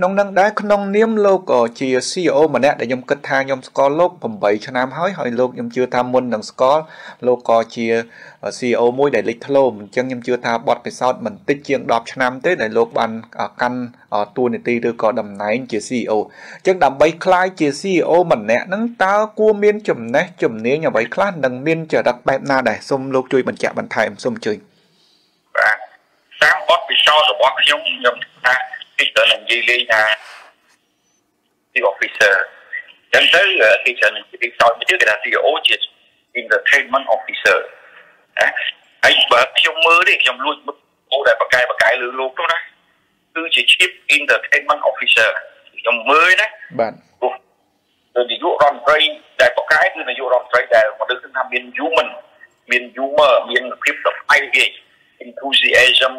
ក្នុងនឹងដែរក្នុងនាមលោកជា CEO ម្នាក់ដែលខ្ញុំគិតថាខ្ញុំស្គាល់លោក8ឆ្នាំហើយហើយលោកខ្ញុំជឿថាមុននឹងស្គាល់លោកក៏ជា CEO មួយដែលលេចធ្លោអញ្ចឹងខ្ញុំជឿថាបទពិសោធន៍មិនតិចជាង10ឆ្នាំទេដែលលោកបានកាន់តួនាទីឬក៏តំណែងជា CEO អញ្ចឹងដើម្បីក្លាយជា CEO ម្នាក់ហ្នឹងតើគួរមានចំណេះជំនាញអ្វីខ្លះនិងមានចរិតបែបណាដែរសូមលោកជួយបញ្ជាក់បន្ថែមសូមជួយបាទតាមបទពិសោធន៍របស់ខ្ញុំខ្ញុំ ថាគេត្រូវនឹងនិយាយលេងថា the officer ចឹងទៅគេច្រើននឹងនិយាយសោតទៅគេថា CEO ជា entertainment officer ណាហើយបើខ្ញុំមើលទេខ្ញុំលួចអូដែលបកកែបកកែលើលោកនោះណាគឺជា chief entertainment officer ខ្ញុំមើលណាបាទគឺនាយករដ្ឋមន្ត្រីដែលបកកែគឺនាយករដ្ឋមន្ត្រីដែលមនុស្សថាមាន human មាន humor មានភាពសប្បាយរីករាយ enthusiasm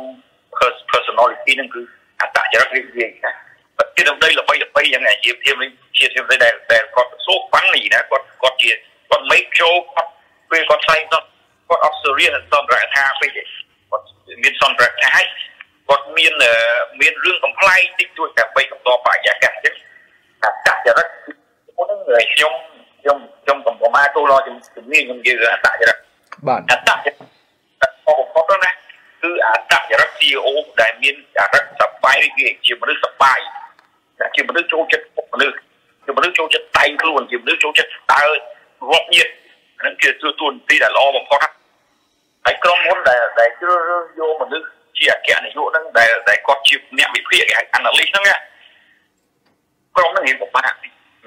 personality នឹងគឺ អត្តចរិតរីករាយណាប្រតិទិនដីល្បីល្បីយ៉ាងណាជាធៀបនេះជាធៀបដីដែលដែលគាត់សូកប៉ាន់នេះណាគាត់គាត់ជាគាត់ make show គាត់ពេលគាត់ថ្លែងគាត់គាត់អត់សេរីសន្ទរកថាពេកគាត់មានសន្ទរកថាគាត់មានមានរឿងកំ pl ែងតិចតួចតែបីកំដរបរិយាកាសអញ្ចឹងតែកាចរិតមុននឹងខ្ញុំខ្ញុំខ្ញុំកំពុងអាចចូលរជំនាញខ្ញុំនិយាយអត្តចរិតបាទអត្តចរិតបងប្អូនណាគឺអត្តចរិត CEO ដែលមានចរិតស ប្បាយរីករាយជាមនុស្សសប្បាយជាមនុស្សចូលចិត្តមនុស្សជាមនុស្សចូលចិត្តតែងខ្លួនជាមនុស្សចូលចិត្តដើររាប់ញាតិហ្នឹងគឺទួនាទីដែលល្អបំផុតហើយក្រុមហ៊ុនដែលដែលជ្រើសរើសយកមនុស្សជាអគ្គនាយកហ្នឹងដែលដែលគាត់ជាអ្នកវិភាគគេហៅ analyst ហ្នឹងក្រុមហ្នឹងរៀនពិបាក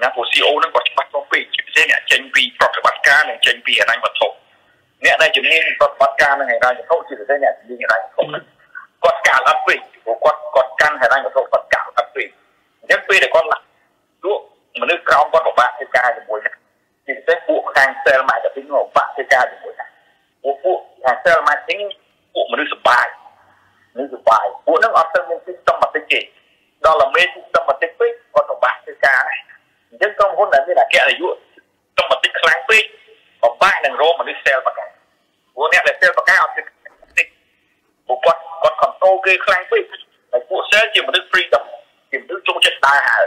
ណាព្រោះ CEO ហ្នឹងគាត់ច្បាស់ទៅពេកជាពិសេសអ្នកចេញពីប្រតិបត្តិការនិងចេញពីហិរញ្ញវត្ថុអ្នកដែលជំនាញប្រតិបត្តិការនឹងហិរញ្ញវត្ថុជាពិសេសអ្នកជំនាញហិរញ្ញវត្ថុហ្នឹង គាត់កាលអត់ពេកព្រោះគាត់គាត់កាន់ហិរញ្ញវត្ថុគាត់កាលអត់ពេកអញ្ចឹងពេលដែលគាត់លក់មនុស្សក្រោមគាត់ពិបាកធ្វើការជាមួយណាជាពិសេសពួកខាង sales marketing មកបាក់ធ្វើការជាមួយណាពួកពួកខាង sales marketing ពួកមនុស្សសបាយមនុស្សសបាយពួកហ្នឹងអត់ទៅមាន systematic ទេដល់តែមាន systematic ពេកគាត់ពិបាកធ្វើការអញ្ចឹងក្រុមហ៊ុនដែលមានអគ្គនាយក systematic ខ្លាំងពេកពិបាកនឹងរកមនុស្ស sales បកាពួកអ្នកដែល sales បកាអត់ធ្វើ ពួកគាត់គាត់ control គេខ្លាំងពេកហើយពួក sales ជាមនុស្ស freedom ជាមនុស្សចូលចិត្តដើរហើរ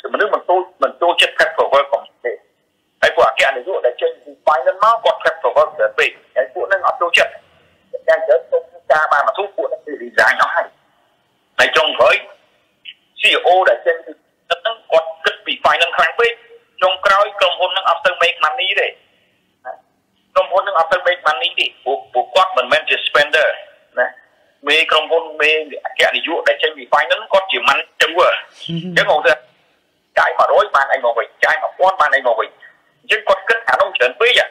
ជាមនុស្សមិនចូលមិនចូលចិត្ត paperwork កុំទេហើយពួកអគ្គនាយកដែលចេញពី finance មកគាត់ paperwork ទៅពេកហើយពួកហ្នឹងអត់ចូលចិត្តតែយើងទៅការបានមកទូពួកហ្នឹងគឺ design អស់ហើយហើយចុងក្រោយ CEO ដែលចេញពីហ្នឹងគាត់គិតពី finance ខ្លាំងពេកចុងក្រោយក្រុមហ៊ុនហ្នឹងអត់ទៅ make money ទេក្រុមហ៊ុននឹងអត់ទៅ make money ទេពួកពួកគាត់មិនមែនជា spender ណាមេក្រុមហ៊ុនមេអគ្គនាយកដែលចេញពី finance គាត់ជា manager អញ្ចឹងគាត់ចាយ100បានអីមកវិញចាយ1000បានអីមកវិញអញ្ចឹងគាត់គិតអានោះច្រើនពេកតែ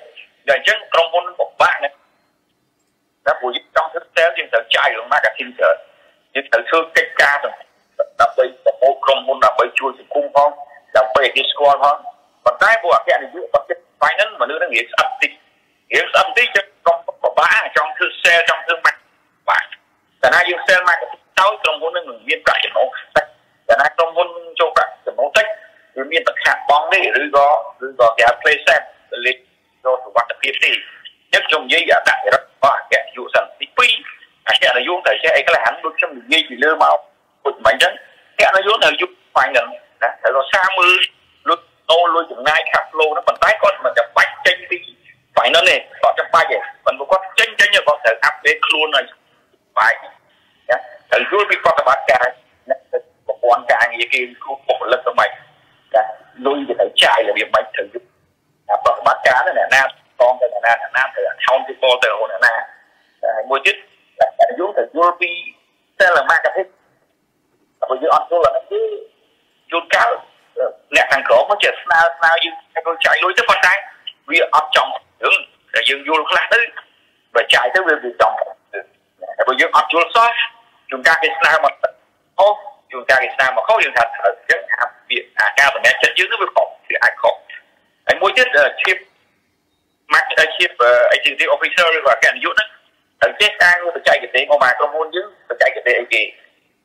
អញ្ចឹងក្រុមហ៊ុនពិបាកណាតែពួកយើងចង់ធ្វើ sale យើងត្រូវចាយក្នុង marketing ច្រើនយើងត្រូវធ្វើកិច្ចការដើម្បីប្រមូលក្រុមហ៊ុនដើម្បីជួយសង្គមផងដើម្បីឲ្យគេស្គាល់ផងប៉ុន្តែពួកអគ្គនាយកគាត់គិត finance មនុស្សនឹងរៀងស្អិតតិចរៀងស្អិតតិចក្រុមពិបាកចង់ធ្វើ sale ចង់ធ្វើ marketing បាទ តែណាយើង sale marketing ទៅក្រុមហ៊ុននឹងមានប្រាក់ចំណូលតែណាក្រុមហ៊ុនចូលប្រាក់ចំណូលតិចវាមានតែខាត់បងនេះឬក៏ឬក៏គេហៅ play set លេខចូលសុវត្ថិភាពទេអញ្ចឹងខ្ញុំនិយាយអត្តចរិតរបស់អគ្គនាយកសន្តិទី2អគ្គនាយកតែចេះអីខ្លះហ្នឹងដូចខ្ញុំនិយាយពីលើមកពុតមិនអញ្ចឹងអគ្គនាយកនៅយុគហ្វាញហ្នឹងណាត្រូវរក្សាមើលលុយអូលុយចំណាយ cash flow ហ្នឹងប៉ុន្តែគាត់មិនចាំបាច់ចេញពី final ទេគាត់ចាំបាច់ទេប៉ុន្តែគាត់ចេញចេញគាត់ត្រូវ update ខ្លួនឲ្យបាយ ណាត្រូវយល់ពីប្រតិបត្តិការប្រព័ន្ធការងារគេគូបុគ្គលិកទៅម៉េចចាលុយវាត្រូវចាយរបៀបម៉េចត្រូវអាប្រតិបត្តិការនេះអ្នកណាតងទៅអ្នកណាអ្នកណាត្រូវ accountable ទៅអ្នកណាហើយមួយទៀតយើងត្រូវយល់ពី sales marketing បើយើងអត់យល់អានេះគឺជួនកាលអ្នកខាងក្រោមមកចេះស្នើស្នើយើងឲ្យចាយលុយទៅប៉ុន្តែវាអត់ចំរឿងតែយើងយល់ខ្លះទៅបើចាយទៅវាវាចំតែ បើយើងអត់យល់សោះជួនកាលគេស្នើមកអូជួនកាលគេស្នើមកខុសយើងថាត្រូវអញ្ចឹងថាវាអាការសម្រេចចិត្តយើងទៅវាខុសវាអាចខុសហើយមួយទៀត chief match chief executive officer ឬក៏អគ្គនាយកហ្នឹងត្រូវចេះការងារបច្ចេកទេសមកមកក្រុមហ៊ុនយើងបច្ចេកទេសអីគេ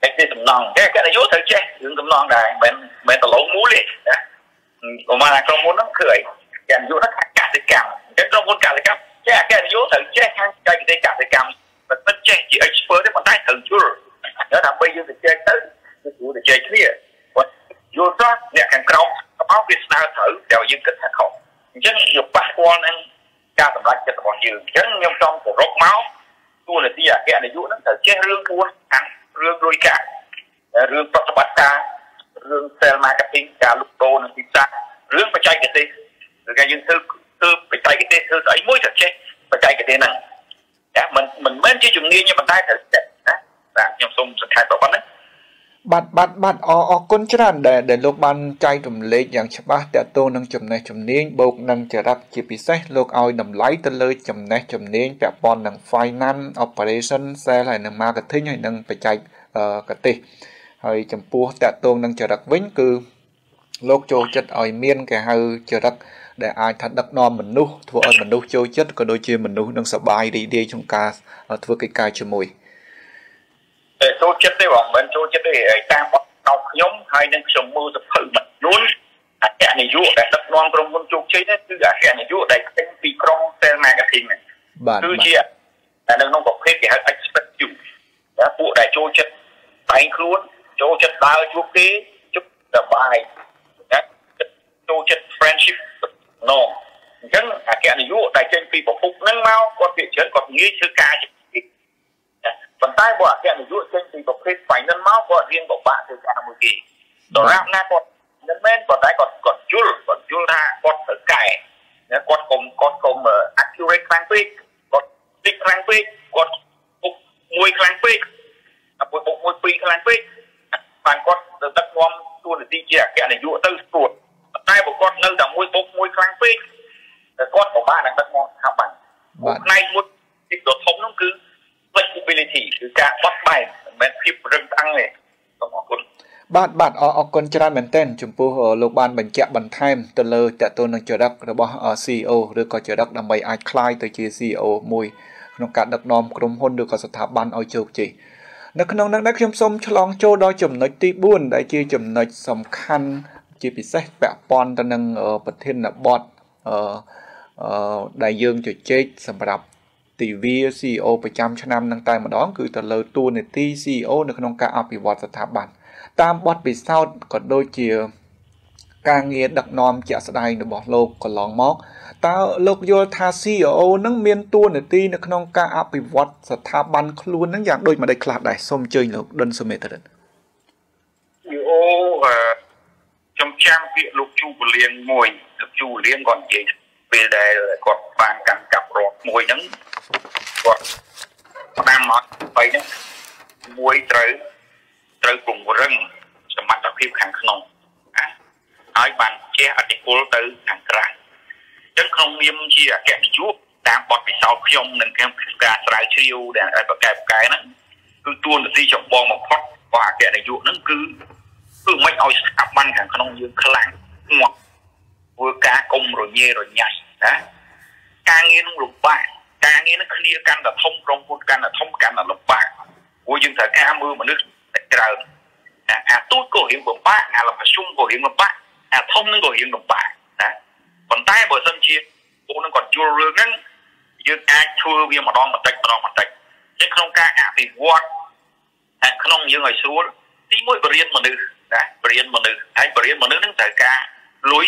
តែគេសំណងតែអគ្គនាយកត្រូវចេះរឿងសំណងដែរមិនមែនតឡងមូលទេណាមកមកក្រុមហ៊ុនហ្នឹងគឺអីអគ្គនាយកហ្នឹងខាងកសិកម្មអញ្ចឹងក្រុមហ៊ុនកសិកម្មចេះអគ្គនាយកត្រូវចេះខាងបច្ចេកទេសកសិកម្មមិន ចេះជា expert ទេប៉ុន្តែត្រូវយល់ដើម្បីយើងទៅចែកទៅគឺគួរតែចែកគ្នាវាស្នើត្រូវតែយើងគិតថាខុសអញ្ចឹងវាប៉ះពាល់នឹងការសម្រេចចិត្តរបស់យើងអញ្ចឹងខ្ញុំចង់សរុបមកតួនាទីអគ្គនាយកហ្នឹងត្រូវចេះរឿងពួនខាងរឿងលុយកាក់រឿងប្រតិបត្តិការរឿង sales marketing ការលុបដូរនិងទីផ្សាររឿងបច្ចេកទេសឬក៏យើងធ្វើធ្វើបច្ចេកទេសធ្វើស្អីមួយត្រូវចេះបច្ចេកទេសហ្នឹង ចាមិនមិនមែនជាជំនាញទេប៉ុន្តែត្រូវចេះណាបាទខ្ញុំសូមសង្ខេបប៉ុណ្ណឹងបាទបាទបាទអរអរគុណច្រើនដែលដែលលោកបានចែករំលែកយ៉ាងច្បាស់តទៅនឹងចំណេះជំនាញបូកនឹងចរិតជាពិសេសលោកឲ្យតម្លៃទៅលើចំណេះជំនាញពាក់ព័ន្ធនឹង finance operation sales ហើយនឹង marketing ហើយនឹងបច្ចេកទេសហើយចំពោះតកតងនឹងចរិតវិញគឺលោកចូលចិត្តឲ្យមានគេហៅចរិត ដែលអាចថាដឹកនាំមនុស្សធ្វើឲ្យមនុស្សចូលចិត្តក៏ដូចជាមនុស្សនឹងសប្បាយរីករាយក្នុងការធ្វើកិច្ចការជាមួយតែចូលចិត្តទេបងមិនចូលចិត្តទេតាមបទកោតខ្ញុំហើយនឹងខ្ញុំមើលសភៅមួយនួនអគ្គនាយកដែលដឹកនាំក្រុមហ៊ុនជោគជ័យនេះគឺអគ្គនាយកដែលចេញពីក្រុម sales marketing ហ្នឹងបាទគឺជាតែនៅក្នុងប្រភេទគេហៅ expective តែពួកដែលចូលចិត្តតែងខ្លួនចូលចិត្តដើរជួបគេជប់សบายណាចូលចិត្ត friendship ណូអញ្ចឹងអគ្គនាយកដែលចេញពីប្រភពហ្នឹងមកគាត់ភាគច្រើនគាត់ងាយធ្វើការជាមួយប៉ុន្តែបើអគ្គនាយកចេញពីប្រភេទ finance មកគាត់រៀនពិបាកធ្វើការមួយគេដរាបណាគាត់មិនមែនគាត់តែគាត់គាត់យល់គាត់យល់ថាគាត់ត្រូវកែណាគាត់កុំគាត់កុំ accurate ខ្លាំងពេកគាត់តិចខ្លាំងពេកគាត់ពុកមួយខ្លាំងពេកអពុកមួយពីរខ្លាំងពេកបានគាត់ទៅដឹកនាំទួនាទីជាអគ្គនាយកទៅស្ទួតតែ បើគាត់នៅតែមួយបុកមួយខ្លាំងពេកគាត់ពិបាកនឹងដឹកនាំស្ថាប័នផ្នែកមួយទីដ៏ធំនោះគឺ flexibility គឺការបត់បែនមិនមែនភាពរឹងត្អឹងទេសូមអរគុណបាទបាទអរគុណច្រើនមែនទែនចំពោះលោកបានបញ្ជាក់បន្ថែមទៅលើតទៅនឹងចរិតរបស់ CEO ឬក៏ចរិតដើម្បីអាចคลายទៅជា CEO មួយក្នុងការដឹកនាំក្រុមហ៊ុនឬក៏ស្ថាប័នឲ្យជោគជ័យនៅក្នុងនោះដែរខ្ញុំសូមឆ្លងចូលដល់ចំណុចទី4ដែលជាចំណុចសំខាន់ ជាពិសេសពាក់ព័ន្ធទៅនឹងប្រធានបទអឺដែលយើងជជែកសម្រាប់ទិវា CEO ប្រចាំឆ្នាំនឹងតែម្ដង គឺទៅលើតួនាទី CEO នៅក្នុងការអភិវឌ្ឍស្ថាប័នតាមបទពិសោធន៍ក៏ដូចជាការងារដឹកនាំជាក់ស្ដែងរបស់លោកកន្លងមកតើលោកយល់ថា CEO នឹងមានតួនាទីនៅក្នុងការអភិវឌ្ឍស្ថាប័នខ្លួននឹងយ៉ាងដូចម្ដេចខ្លះដែរសូមអញ្ជើញលោកដុនសុមេត្រិន CEO ខ្ញុំចាំពាក្យលោកជូបលៀងមួយលោកជូបលៀងគាត់និយាយពេលដែលគាត់បានកាន់កាប់រដ្ឋមួយហ្នឹងគាត់តាមមកបីហ្នឹងមួយត្រូវត្រូវពង្រឹងសមត្ថភាពខាងក្នុងហើយបានជះអតិពលទៅខាងក្រៅចឹងក្នុងនាមជាអគ្គនាយកតាមបទពិសោធន៍ខ្ញុំនិងការស្រាវជ្រាវដែលបកកែបកែហ្នឹងគឺទួនាទីចម្បងបំផុតរបស់អគ្គនាយកហ្នឹងគឺ គឺមិនឲ្យស្ថាប័នខាងក្នុងយើងខ្លាំងងាប់ធ្វើការកុំរញ៉េរញ៉ាស់ណាការងារនឹងលំបាកការងារនឹងឃ្លាកាន់តែធំក្រុមហ៊ុនកាន់តែធំកាន់តែលំបាកព្រោះយើងត្រូវការមើលមនុស្សតែច្រើនអាទូចក៏រៀងលំបាកអាលំប្រជុំក៏រៀងលំបាកអាធំនឹងក៏រៀងលំបាកណាប៉ុន្តែបើសិនជាពួកនឹងគាត់យល់រឿងហ្នឹងយើងអាចធ្វើវាម្ដងបន្តិចម្ដងបន្តិចតែក្នុងការអភិវឌ្ឍតែក្នុងយើងឲ្យស្រួលទីមួយបរិញ្ញាមនុស្ស ណាបរិញ្ញាមនុស្សហើយបរិញ្ញាមនុស្សហ្នឹងត្រូវការលុយ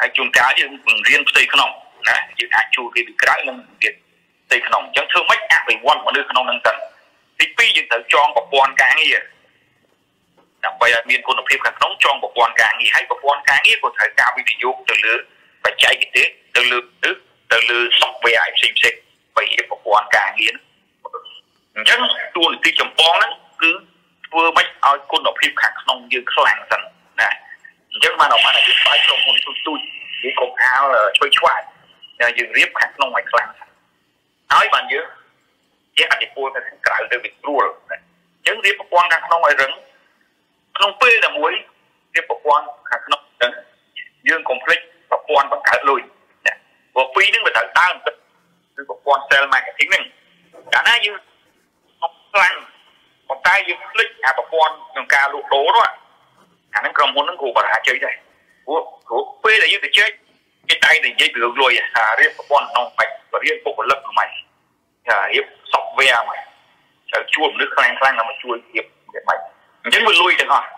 ហើយជួនកាលយើងបង្រៀនផ្ទៃក្នុងណាយើងអាចជួលគេពីក្រៅនិងទៀតផ្ទៃក្នុងអញ្ចឹងធ្វើម៉េចអភិវឌ្ឍមនុស្សក្នុងហ្នឹងទៅទី2យើងត្រូវចងប្រព័ន្ធការងារដើម្បីឲ្យមានគុណភាពខាងក្នុងចងប្រព័ន្ធការងារហើយប្រព័ន្ធការងារក៏ត្រូវការវិនិយោគទៅលើបច្ចេកទេសទៅលើទៅលើ software ផ្សេងផ្សេងបីប្រព័ន្ធការងារអញ្ចឹងតួនាទីចម្បងហ្នឹងគឺ ធ្វើម៉េចឲ្យគុណភាពខាងក្នុងយើងខ្លាំងសិនណាអញ្ចឹងបានអមបានឲ្យស្បាយក្រុមហ៊ុនទូចទូចយើងកុំអាលឆ្វេងឆ្វាយយើងរៀបខាងក្នុងឲ្យខ្លាំងហើយបានយើងជាអតិពលទៅខាងក្រៅទៅវាស្រួលអញ្ចឹងរៀបប្រព័ន្ធខាងក្នុងឲ្យរឹងក្នុងពេលតែមួយរៀបប្រព័ន្ធខាងក្នុងហ្នឹងយើងកុំភ្លេចប្រព័ន្ធបង្កើតលុយព្រោះពីរហ្នឹងវាត្រូវដើរគឺប្រព័ន្ធ sell marketing ហ្នឹងកាលណាយើងខ្លាំង ប៉ុន្តែយើងភ្លេចអាប្រព័ន្ធក្នុងការលក់ដូរនោះអាហ្នឹងក្រុមហ៊ុនហ្នឹងគួរបរាជ័យដែរព្រោះព្រោះពេលដែលយើងទៅជែកគេតែនិយាយពីរឿងលុយថារៀបប្រព័ន្ធក្នុងបាច់បរៀនបុគ្គលិកហ្មងថារៀប software ហ្មងត្រូវជួបមនុស្សខ្លាំងខ្លាំងដើម្បីជួយរៀបរៀបបាច់អញ្ចឹងវាលុយទាំងអស់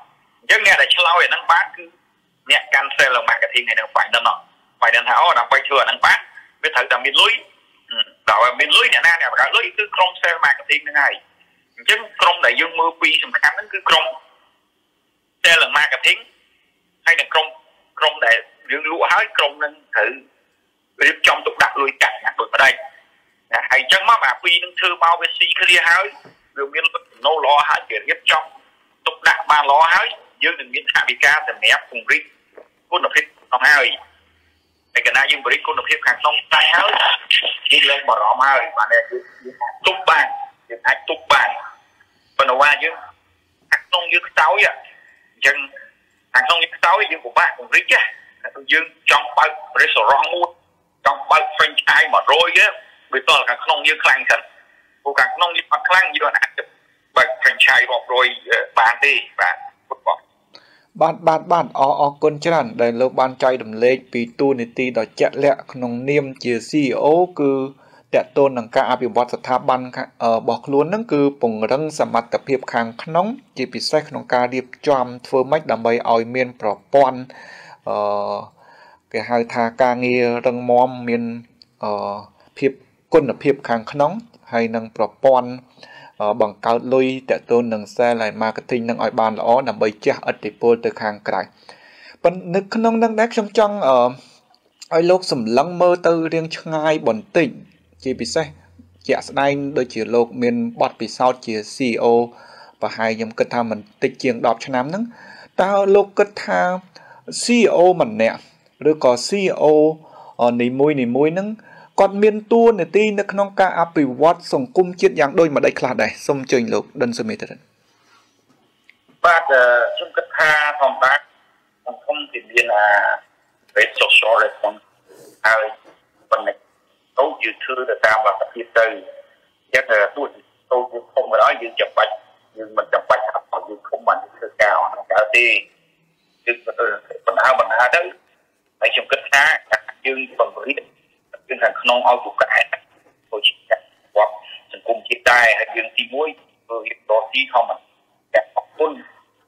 អញ្ចឹងអ្នកដែលឆ្លោយអាហ្នឹងបានគឺអ្នកកាន់ sales marketing ហើយនឹង finance finance ថាអូដើម្បីធ្វើអាហ្នឹងបានវាត្រូវតែមានលុយដល់មានលុយអ្នកណាអ្នកបង្កើតលុយគឺក្រុម sales marketing ហ្នឹងហើយ អញ្ចឹងក្រុមដែលយើងមើលពីសំខាន់ហ្នឹងគឺក្រុម sales marketing ហើយនឹងក្រុមក្រុមដែលយើងលក់ហើយក្រុមហ្នឹងត្រូវរៀបចំទុកដាក់លុយកាក់ណាដូចបដិណាហើយអញ្ចឹងមកអាពីរនឹងធ្វើមកវាស៊ីគ្នាហើយវាមានចំណូលល្អហើយគេរៀបចំទុកដាក់បានល្អហើយយើងនឹងមានថវិកាសម្រាប់ពង្រីកគុណភាពក្នុងហើយតែកណាយើងបរិគុណភាពខាងក្នុងតែហើយយើងឡើងបារម្ភហើយបានតែយើងទុកបានយើងអាចទុកបាន ប៉ុន្តែว่าយើងខាងក្នុងយើងខ្សោយអញ្ចឹងខាងក្នុងយើងខ្សោយយើងពិបាកពង្រីកយើងចង់បើក restaurant មួយចង់បើក franchise 100ទេវាតល់ខាងក្នុងយើងខ្លាំងសិនព្រោះខាងក្នុងយើងអត់ខ្លាំងយើងអាចបើក franchise រាប់រយបានទេបាទបាទបាទបាទបាទអរអរគុណច្រើនដែលលោកបានចែករំលែកពីទូនីតិដ៏ជាក់លាក់ក្នុងនាមជា CEO គឺ តកតូននឹងការអភិវឌ្ឍស្ថាប័នរបស់ខ្លួននឹងគឺពង្រឹងសមត្ថភាពខាងក្នុង ជាពិសេសក្នុងការរៀបចំធ្វើម៉េចដើម្បីឲ្យមានប្រព័ន្ធអឺគេហៅថាការងាររឹងមាំមានអឺភាពគុណភាពខាងក្នុងហើយនឹងប្រព័ន្ធបង្កើតលុយតទៅនឹង sale ហើយ marketing នឹងឲ្យបានល្អដើម្បីជះឥទ្ធិពលទៅខាងក្រៅប៉ុន្តែនៅក្នុងនឹងដែរខ្ញុំចង់ឲ្យលោកសម្លឹងមើលទៅរៀងឆ្ងាយបន្តិច ជាពិសេសជាក់ស្ដែងដូចជាលោកមានបទពិសោធន៍ជា CEO ប្រហែលខ្ញុំគិតថាមិនតិចជាង10ឆ្នាំហ្នឹងតើលោកគិតថា CEO ម្នាក់ឬក៏ CEO នីមួយនីមួយហ្នឹងគាត់មានតួនាទីនៅក្នុងការអភិវឌ្ឍសង្គមជាតិយ៉ាងដូចម្ដេចខ្លះដែរសូមអញ្ជើញលោកដិនសុមេតរិនបាទខ្ញុំគិតថាធម្មតាសង្គមទីមានអា rate social response ហើយប៉ុន្តែ ទៅយើងធ្វើទៅតាមលទ្ធភាពទៅចឹងទោះទៅយើងធំក៏ដោយយើងចាំបាច់យើងមិនចាំបាច់ថាយើងធំបានធ្វើការអស់កើតទេគឺបណ្ដាបណ្ដាទៅហើយខ្ញុំគិតថាយើងបង្រៀនយើងខាងក្នុងឲ្យពូកែទៅជាការវត្តសង្គមជាតិដែរហើយយើងទី1ធ្វើរៀបរកទីធម្មតាអរគុណ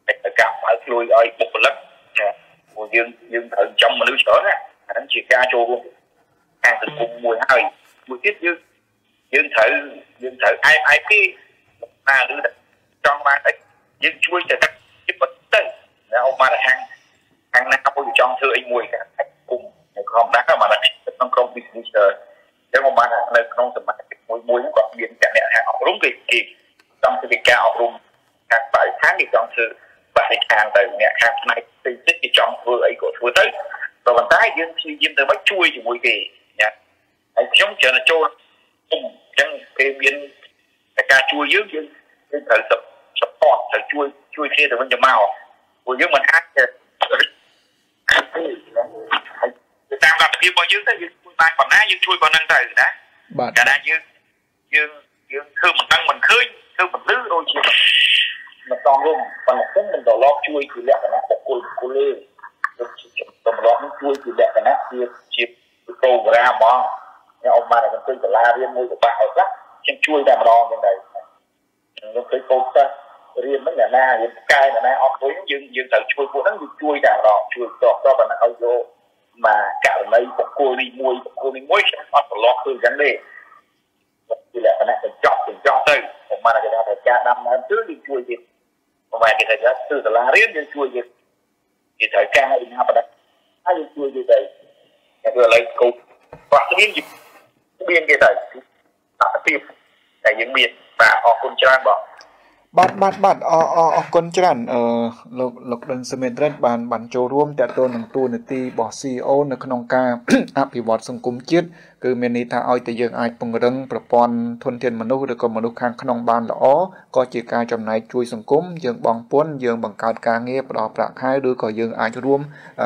តែការបើកលួយឲ្យបុគ្គលិកណាព្រោះយើងយើងត្រូវចំមនុស្សច្រើនណាអាហ្នឹងជាការចូលរួម ខាងសង្គមមួយហើយមួយទៀតយើងយើងត្រូវយើងត្រូវឯឯគេណាឬចង់បានអីយើងជួយទៅទឹកចិត្តទៅណាអបបានខាងខាងណាមួយចង់ធ្វើអីមួយកាគុំនៅក្នុងដែរបានក្នុងក្រុម business ចឹងមកបាននៅក្នុងសមាជិកមួយមួយគាត់មានតែអ្នកខាងអប់រំគេគេចង់ធ្វើការអប់រំខាងបរិស្ថានគេចង់ធ្វើបរិស្ថានទៅអ្នកខាងផ្នែកផ្សេងទៀតគេចង់ធ្វើអីក៏ធ្វើទៅប៉ុន្តែយើងព្យាយាមទៅមិនជួយជាមួយគេណា ហើយខ្ញុំច្រើនចូលអញ្ចឹងគេមានតែការជួយយើងយើងយើងត្រូវ support ត្រូវជួយជួយគ្នាទៅវិញទៅមកព្រោះយើងមិនអាចតាមលទ្ធភាពរបស់យើងទៅយើងជួយបានប៉ុណ្ណាយើងជួយប៉ុណ្ណឹងទៅណាបាទកាលណាយើងយើងយើងធ្វើមិនដឹងមិនឃើញធ្វើមិនលឺដូចជាមិនតងរួមប៉ុន្តែខ្ញុំមិនដល់ឡប់ជួយគឺលក្ខណៈបុគ្គលបុគ្គលទេតម្រង់ជួយគឺលក្ខណៈជាជាប្រូក្រាមហ្មង ខ្ញុំអត់បានតែទៅសាលារៀនមួយក៏បាក់ឲ្យខ្លះខ្ញុំជួយតែម្ដងចឹងដែរខ្ញុំឃើញកូនសិស្សរៀនហ្នឹងអ្នកណារៀនកែអ្នកណាអត់ជួយយើងយើងត្រូវជួយពួកហ្នឹងយើងជួយតែម្ដងជួយតបតបតែឲ្យយកមកករណីបុគ្គលនេះមួយបុគ្គលនេះមួយខ្ញុំអត់ប្រឡោះធ្វើអញ្ចឹងទេគឺលក្ខណៈកញ្ចក់កញ្ចក់ទៅប្រហែលគេថាការដាំដើមគឺយើងជួយទៀតប្រហែលគេថាគឺសាលារៀនយើងជួយទៀតគេត្រូវការឲ្យណាបដិហើយយើងជួយទៀតទៅតែឥឡូវកូនប្រាក់ស្បៀ ងស្បៀងគេទៅអត្តភាពតែយើងមានបាទអរគុណច្រើនបងបាទបាទបាទអរអរអរគុណច្រើនអឺលោកលោកដិនសមេត្រិតបានបានចូលរួមតទៅនឹងតួនាទីរបស់ CEO នៅក្នុងការអភិវឌ្ឍសង្គមជាតិគឺមានន័យថាឲ្យតែយើងអាចពង្រឹងប្រព័ន្ធធនធានមនុស្សឬក៏មនុស្សខាងក្នុងបានល្អក៏ជាការចំណាយជួយសង្គមយើងបងពុនយើងបង្កើតការងារផ្ដល់ប្រាក់ខែឬក៏យើងអាចរួម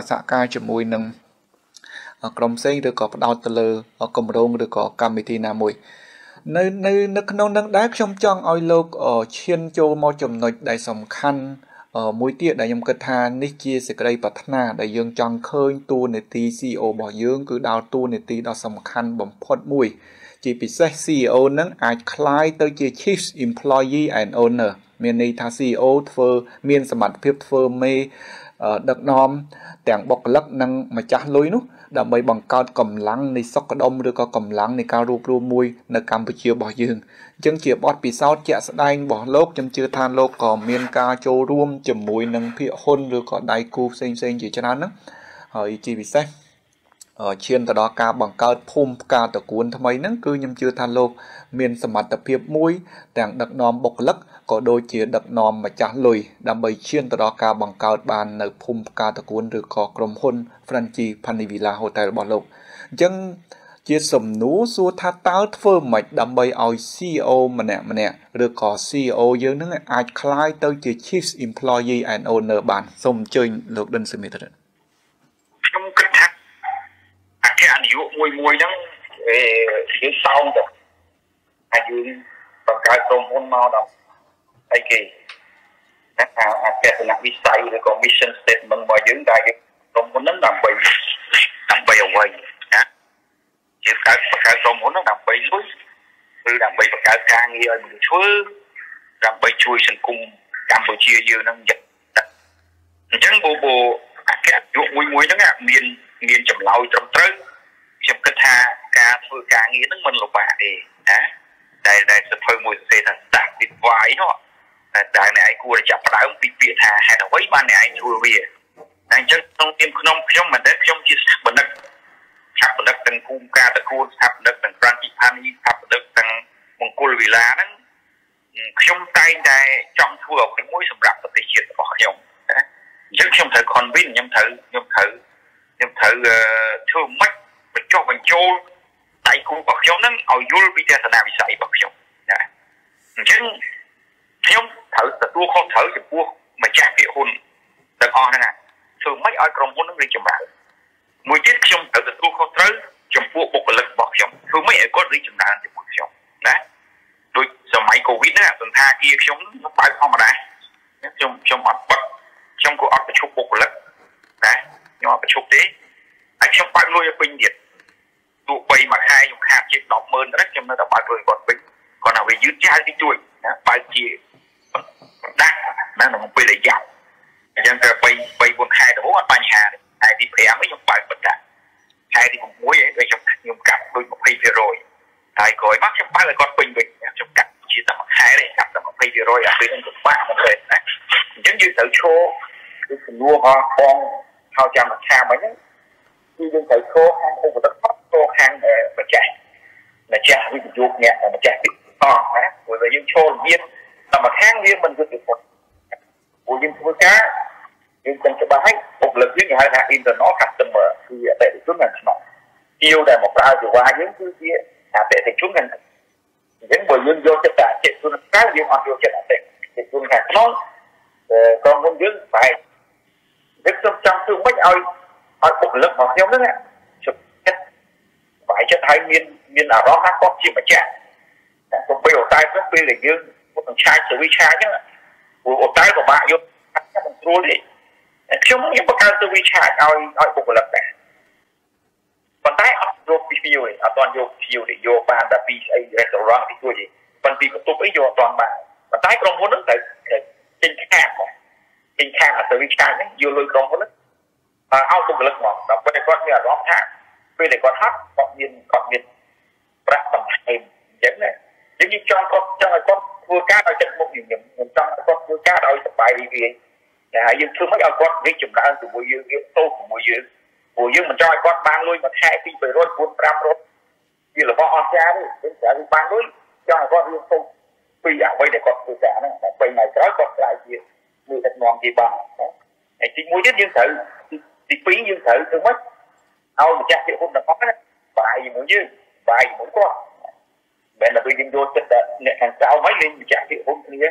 សហការជាមួយនឹង ក្រុមផ្សេងឬក៏ផ្ដោតទៅលើគម្រោងឬក៏កម្មវិធីណាមួយនៅនៅនៅក្នុងនឹងដែរខ្ញុំចង់ឲ្យលោកឈានចូលមកចំណុចដែលសំខាន់មួយទៀតដែលខ្ញុំគិតថានេះជាសេចក្តីប្រាថ្នាដែលយើងចង់ឃើញតួនាទី CEO របស់យើងគឺដល់តួនាទីដ៏សំខាន់បំផុតមួយ ជាពិសេស CEO នឹងអាចคล้ายទៅជា Chief Employee and Owner មានន័យថា CEO ធ្វើមានសមត្ថភាពធ្វើមេ ដឹកនាំទាំងបុគ្គលិកនិងម្ចាស់លុយនោះ ដើម្បីបង្កើតកម្លាំងនៃសុខដុមឬក៏កម្លាំងនៃការរួបរวมមួយនៅកម្ពុជារបស់យើងអញ្ចឹងជាបទពិសោធន៍ជាក់ស្ដែងរបស់លោកខ្ញុំជឿថាលោកក៏មានការចូលរួមជាមួយនឹងភាគហ៊ុនឬក៏ដៃគូផ្សេងផ្សេងជាច្រើនហ្នឹងហើយជាពិសេសឈានទៅដល់ការបង្កើតភូមិផ្កាតកួនថ្មីហ្នឹងគឺខ្ញុំជឿថាលោក មានសមត្ថភាពមួយ ទាំងដឹកនាំបុគ្គលិក ក៏ដូចជាដឹកនាំម្ចាស់លុយដើម្បីឈានទៅដល់ការបង្កើតបាននៅភូមិផ្កាតកួនឬក៏ក្រុមហ៊ុន Franchi Panivilla Hotel របស់លោកអញ្ចឹងជាសំណួរសួរថាតើធ្វើម៉េចដើម្បីឲ្យ CEO ម្នាក់ម្នាក់ឬក៏ CEO យើងនឹងអាចคล้ายទៅជា Chief Employee and Owner បានសូមអញ្ជើញលោកដិនសេមីត្រិតខ្ញុំគិតថាអគ្គនាយកមួយមួយហ្នឹងអេយើងសោងទៅអាចយើងបង្កើតក្រុមហ៊ុនមកដល់ អីគេណាអាទស្សនវិស័យឬក៏ mission statement របស់យើងដែលយើងក្រុមហ៊ុនហ្នឹងដើម្បីដើម្បីអ្វីណាជាកើតបង្កើតក្រុមហ៊ុនហ្នឹងដើម្បីលុយឬដើម្បីបង្កើតការងារឲ្យមនុស្សធ្វើដើម្បីជួយសង្គមកម្ពុជាយើងហ្នឹងយ៉ាងអញ្ចឹងបូបូអគ្គនាយកមួយមួយហ្នឹងមានមានចម្លើយត្រឹមត្រូវខ្ញុំគិតថាការធ្វើការងារហ្នឹងមិនលំបាកទេណាដែលដែលសភៅមួយសរសេរថា start with why នោះ តែអ្នកឯងគួរតែចាប់ផ្ដើមពីពាក្យថាហេតុអ្វីបានអ្នកឯងធ្វើវាតែអញ្ចឹងក្នុងទីមខ្ញុំខ្ញុំមិនដែលខ្ញុំជាស្ថាបនិកស្ថាបនិកទាំងភូមិការតកួនស្ថាបនិកទាំងប្រាន់ជីផានីស្ថាបនិកទាំងមង្គលវិឡាហ្នឹងខ្ញុំតែងតែចង់ធ្វើអ្វីមួយសម្រាប់ប្រទេសជាតិរបស់ខ្ញុំណាអញ្ចឹងខ្ញុំត្រូវ convince ខ្ញុំត្រូវខ្ញុំត្រូវខ្ញុំត្រូវធ្វើម៉េចបញ្ចុះបញ្ចូលដៃគូរបស់ខ្ញុំហ្នឹងឲ្យយល់ពីទស្សនវិស័យរបស់ខ្ញុំណាអញ្ចឹង ខ្ញុំត្រូវទទួលខុសត្រូវចំពោះម្ចាស់ភាគហ៊ុនទាំងអស់ហ្នឹងធ្វើម៉េចឲ្យក្រុមហ៊ុននឹងរីកចម្រើនមួយទៀតខ្ញុំត្រូវទទួលខុសត្រូវចំពោះបុគ្គលិករបស់ខ្ញុំធ្វើម៉េចឲ្យគាត់រីកចម្រើនជាមួយខ្ញុំណាដូចសម័យកូវីដណាសន្តាគារខ្ញុំបើកធម្មតាខ្ញុំខ្ញុំអត់បិទខ្ញុំក៏អត់ប្រជុំបុគ្គលិកណាខ្ញុំអត់ប្រជុំទេហើយខ្ញុំបើកលុយឲ្យពេញទៀតទោះបីមួយខែខ្ញុំខាតជា100,000ដែរខ្ញុំនៅតែបើកលុយគាត់ពេញគាត់ថាវាយឺតយ៉ាវតិចតួចណាបើកជា ដាក់ណាក្នុងពេលរយៈអញ្ចឹងទៅ3 3 4ខែដំបូងអត់បញ្ហាទេខែទី5ខ្ញុំបើកបន្តខែទី6ឯងខ្ញុំខ្ញុំកាត់ដូច20%ហើយក្រោយមកខ្ញុំបើកឲ្យគាត់ពេញវិញខ្ញុំកាត់ជាតែមួយខែទេកាត់តែ20%អាពេលហ្នឹងពិបាកមែនទេណាអញ្ចឹងយើងត្រូវឈរគឺជំនួសអស់ផងហៅចាំមកឆាមិញហ្នឹងគឺយើងត្រូវឈរខាងឧបតិកតខាងម្ចាស់ម្ចាស់វិទ្យុអ្នកម្ចាស់ទីតោះណាព្រោះយើងឈរលៀន បតែមួយខាងវាមិនយុត្តិធម៌ព្រោះយើងធ្វើការយើងគិតច្បាស់ហើយបុគ្គលិកយើងគេហៅថា internal customer គឺអតិថិជនខាងក្នុងជាវដែលមកប្រើសេវាយើងគឺជាអតិថិជនខាងអញ្ចឹងបើយើងយកចិត្តតែអតិថិជនក្រៅយើងអត់យកចិត្តអតិថិជនខាងក្នុងក្រុមហ៊ុនយើងបែរវាខ្ញុំចង់ធ្វើម៉េចឲ្យឲ្យបុគ្គលិករបស់ខ្ញុំហ្នឹងជិតចិត្តបែរចិត្តឲ្យមានមានអារម្មណ៍ថាគាត់ជាម្ចាស់តែទៅពេលតែពេលដែលយើង នឹងឆាយទៅវិឆាយហ្នឹងព្រោះអូតែពិបាកយកមិនស្រួលទេខ្ញុំខ្ញុំបង្កើតទៅវិឆាយឲ្យឲ្យបុគ្គលិកដែរប៉ុន្តែអត់យកពី view ទេអត់ទាន់យក view ទេយកបានតែពីអី restaurant ពីទួយទេប៉ុន្តែពីបន្ទប់អីយកអត់ទាន់បានប៉ុន្តែក្រុមហ៊ុនហ្នឹងត្រូវចេញខាតមកចេញខាតទៅវិឆាយហ្នឹងយកលុយក្រុមហ៊ុនហ្នឹងឲ្យបុគ្គលិកមកដើម្បីគាត់មានអារម្មណ៍ថាពេលដែលគាត់ហត់គាត់មានគាត់មានប្រាក់បន្ថែមអញ្ចឹងណា យើងចង់គាត់ចង់ឲ្យគាត់ធ្វើការឲ្យចិត្តមុខញញឹមមិនចង់ឲ្យគាត់ធ្វើការឲ្យសប្បាយរីករាយតែហើយយើងធ្វើមិនឲ្យគាត់រីកចម្រើនជាមួយយើងរៀបតូចជាមួយយើងព្រោះយើងមិនចង់ឲ្យគាត់បានលុយមួយខែ2 300 4 500វារបស់អស្ចារ្យទេយើងត្រូវបានលុយចង់ឲ្យគាត់រៀបតូចពីអ្វីដែលគាត់ធ្វើការហ្នឹងតែពេលមកក្រោយគាត់ខ្លាយជាមួយដឹកនាំគេបានណាហើយទីមួយទៀតយើងត្រូវទី2យើងត្រូវធ្វើម៉េចឲ្យម្ចាស់ភាគហ៊ុនទាំងអស់បាយជាមួយយើងបាយជាមួយគាត់ មិនតែយើងយកចិត្តអ្នកខាងក្រៅហើយលេងម្ចាស់ភាគហ៊ុនគ្នា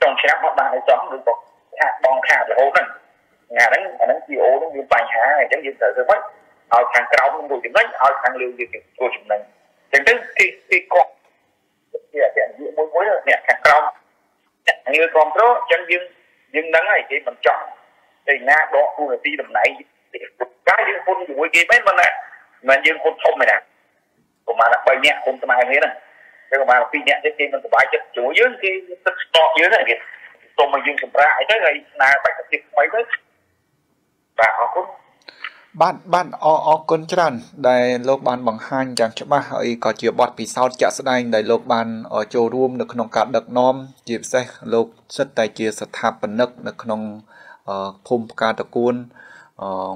trong ឆ្នាំអត់បានឲ្យចំឬក៏ខាតបងខាតរហូតហ្នឹងអាហ្នឹងអាហ្នឹង CEO ហ្នឹងមានបញ្ហាអញ្ចឹងយើងត្រូវធ្វើម៉េចឲ្យខាងក្រៅនឹងរួចចំណេញឲ្យខាងលើយើងរួចចំណេញអញ្ចឹងទៅគេគេកក់ជាអតិនិយមួយមួយអ្នកខាងក្រៅអ្នកងារគ្រប់គ្រងអញ្ចឹងយើងយើងនឹងហើយគេមិនចង់ទៅណាដកទូនាទីតំណែងកាយយើងហ៊ុនជាមួយគេមែនមិនណាមិនយើងហ៊ុនធំទេណាប្រហែល3នាក់ហ៊ុនស្មើគ្នាហ្នឹង តែប្រហែល2នាក់ទៀតគេមិនសប្បាយចិត្តជាមួយយើងគេទឹកស្តក់យើងហ្នឹងគេសុំឲ្យយើងសម្រាប់អីទៅហើយស្នើបាច់ទៅថ្មីទៅគុណបាទបាទអរអរគុណច្រើន ដែលលោកបានបង្ហាញយ៉ាងច្បាស់ហើយក៏ជាបទពិសោធន៍ជាក់ស្ដែងដែលលោកបានចូលរួមនៅក្នុងការដឹកនាំជាពិសេសលោកសិតតែជាស្ថាបនិកនៅក្នុងភូមិផ្កាតគួន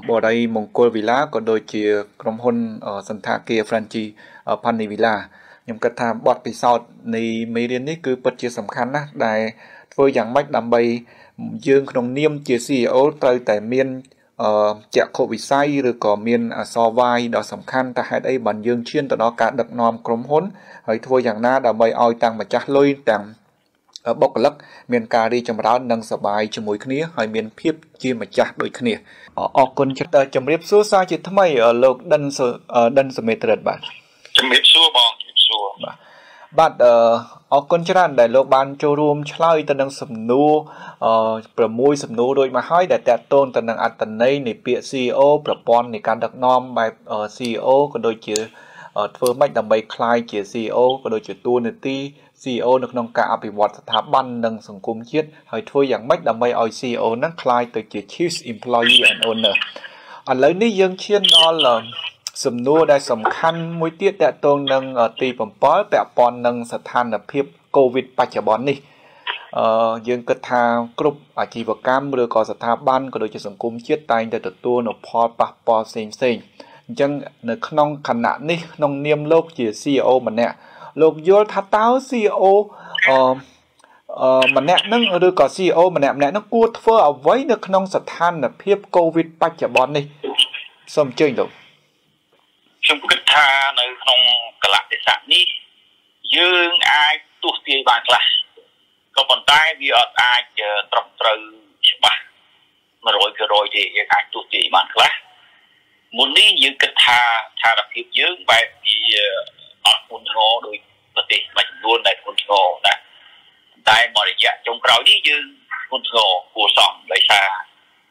បរិយមង្គលវីឡាក៏ដូចជាក្រុមហ៊ុនសន្តាគារ Franchi Pani Villa ខ្ញុំគិតថាបទពិសោធន៍នៃមេរៀននេះគឺពិតជាសំខាន់ណាស់ដែលធ្វើយ៉ាងម៉េចដើម្បីយើងក្នុងនាមជា CEO ត្រូវតែមានអឺចក្ខុវិស័យឬក៏មានអសរវាយដ៏សំខាន់តែហេតុអីបានយើងឈានទៅដល់ការដឹកនាំក្រុមហ៊ុនហើយធ្វើយ៉ាងណាដើម្បីឲ្យទាំងម្ចាស់លុយទាំងបុគ្គលិកមានការរីចម្រើននិងសប្បាយជាមួយគ្នាហើយមានភាពជាម្ចាស់ដូចគ្នាអរគុណច្រើនជំរាបសួរសាជាថ្មីលោកដិនដិនសមេត្រិតបាទជំរាបសួរបងជំរាបសួរបាទបាទអរគុណច្រើនដែលលោកបានចូលរួមឆ្លើយទៅនឹងសំណួរ6សំណួរដូចមកហើយដែលតកតូនទៅនឹងអត្តន័យនៃពាក្យ CEO ប្រព័ន្ធនៃការដឹកនាំបែប CEO ក៏ដូចជាធ្វើម៉េចដើម្បីคลายជា CEO ក៏ដូចជាតួនាទី CEO នៅក្នុងការអភិវឌ្ឍស្ថាប័ននិងសង្គមជាតិហើយធ្វើយ៉ាងម៉េចដើម្បីឲ្យ CEO នឹងคลายទៅជា Chief Employee and Owner ឥឡូវនេះយើងឈានដល់ សំណួរដែលសំខាន់មួយទៀតតកតងនឹងទី7ពាក់ព័ន្ធនឹងស្ថានភាពកូវីដបច្ចុប្បន្ននេះអឺយើងគិតថាគ្រប់អាជីវកម្មឬក៏ស្ថាប័នក៏ដូចជាសង្គមជាតិតែងតែទទួលនូវផលប៉ះពាល់ផ្សេងផ្សេងអញ្ចឹងនៅក្នុងខណៈនេះក្នុងនាមលោកជា CEO ម្នាក់លោកយល់ថាតើ CEO អឺអឺម្នាក់នឹងឬក៏ CEO ម្នាក់ម្នាក់នឹងគួរធ្វើអ្វីនៅក្នុងស្ថានភាព COVID បច្ចុប្បន្ននេះសូមអញ្ជើញលោក ខ្ញុំគិតថានៅក្នុងកលៈទេសៈនេះយើងអាចទស្សទាយបានខ្លះក៏ប៉ុន្តែវាអត់អាចត្រឹមត្រូវច្បាស់100%ទេយើងអាចទស្សទាយបានខ្លះមុននេះយើងគិតថាស្ថានភាពយើងបែបជាអត់មុនធ្ងរដោយប្រទេសមួយចំនួនដែលមុនធ្ងរណាតែមករយៈចុងក្រោយនេះយើងមុនធ្ងរគួរសមដោយសារ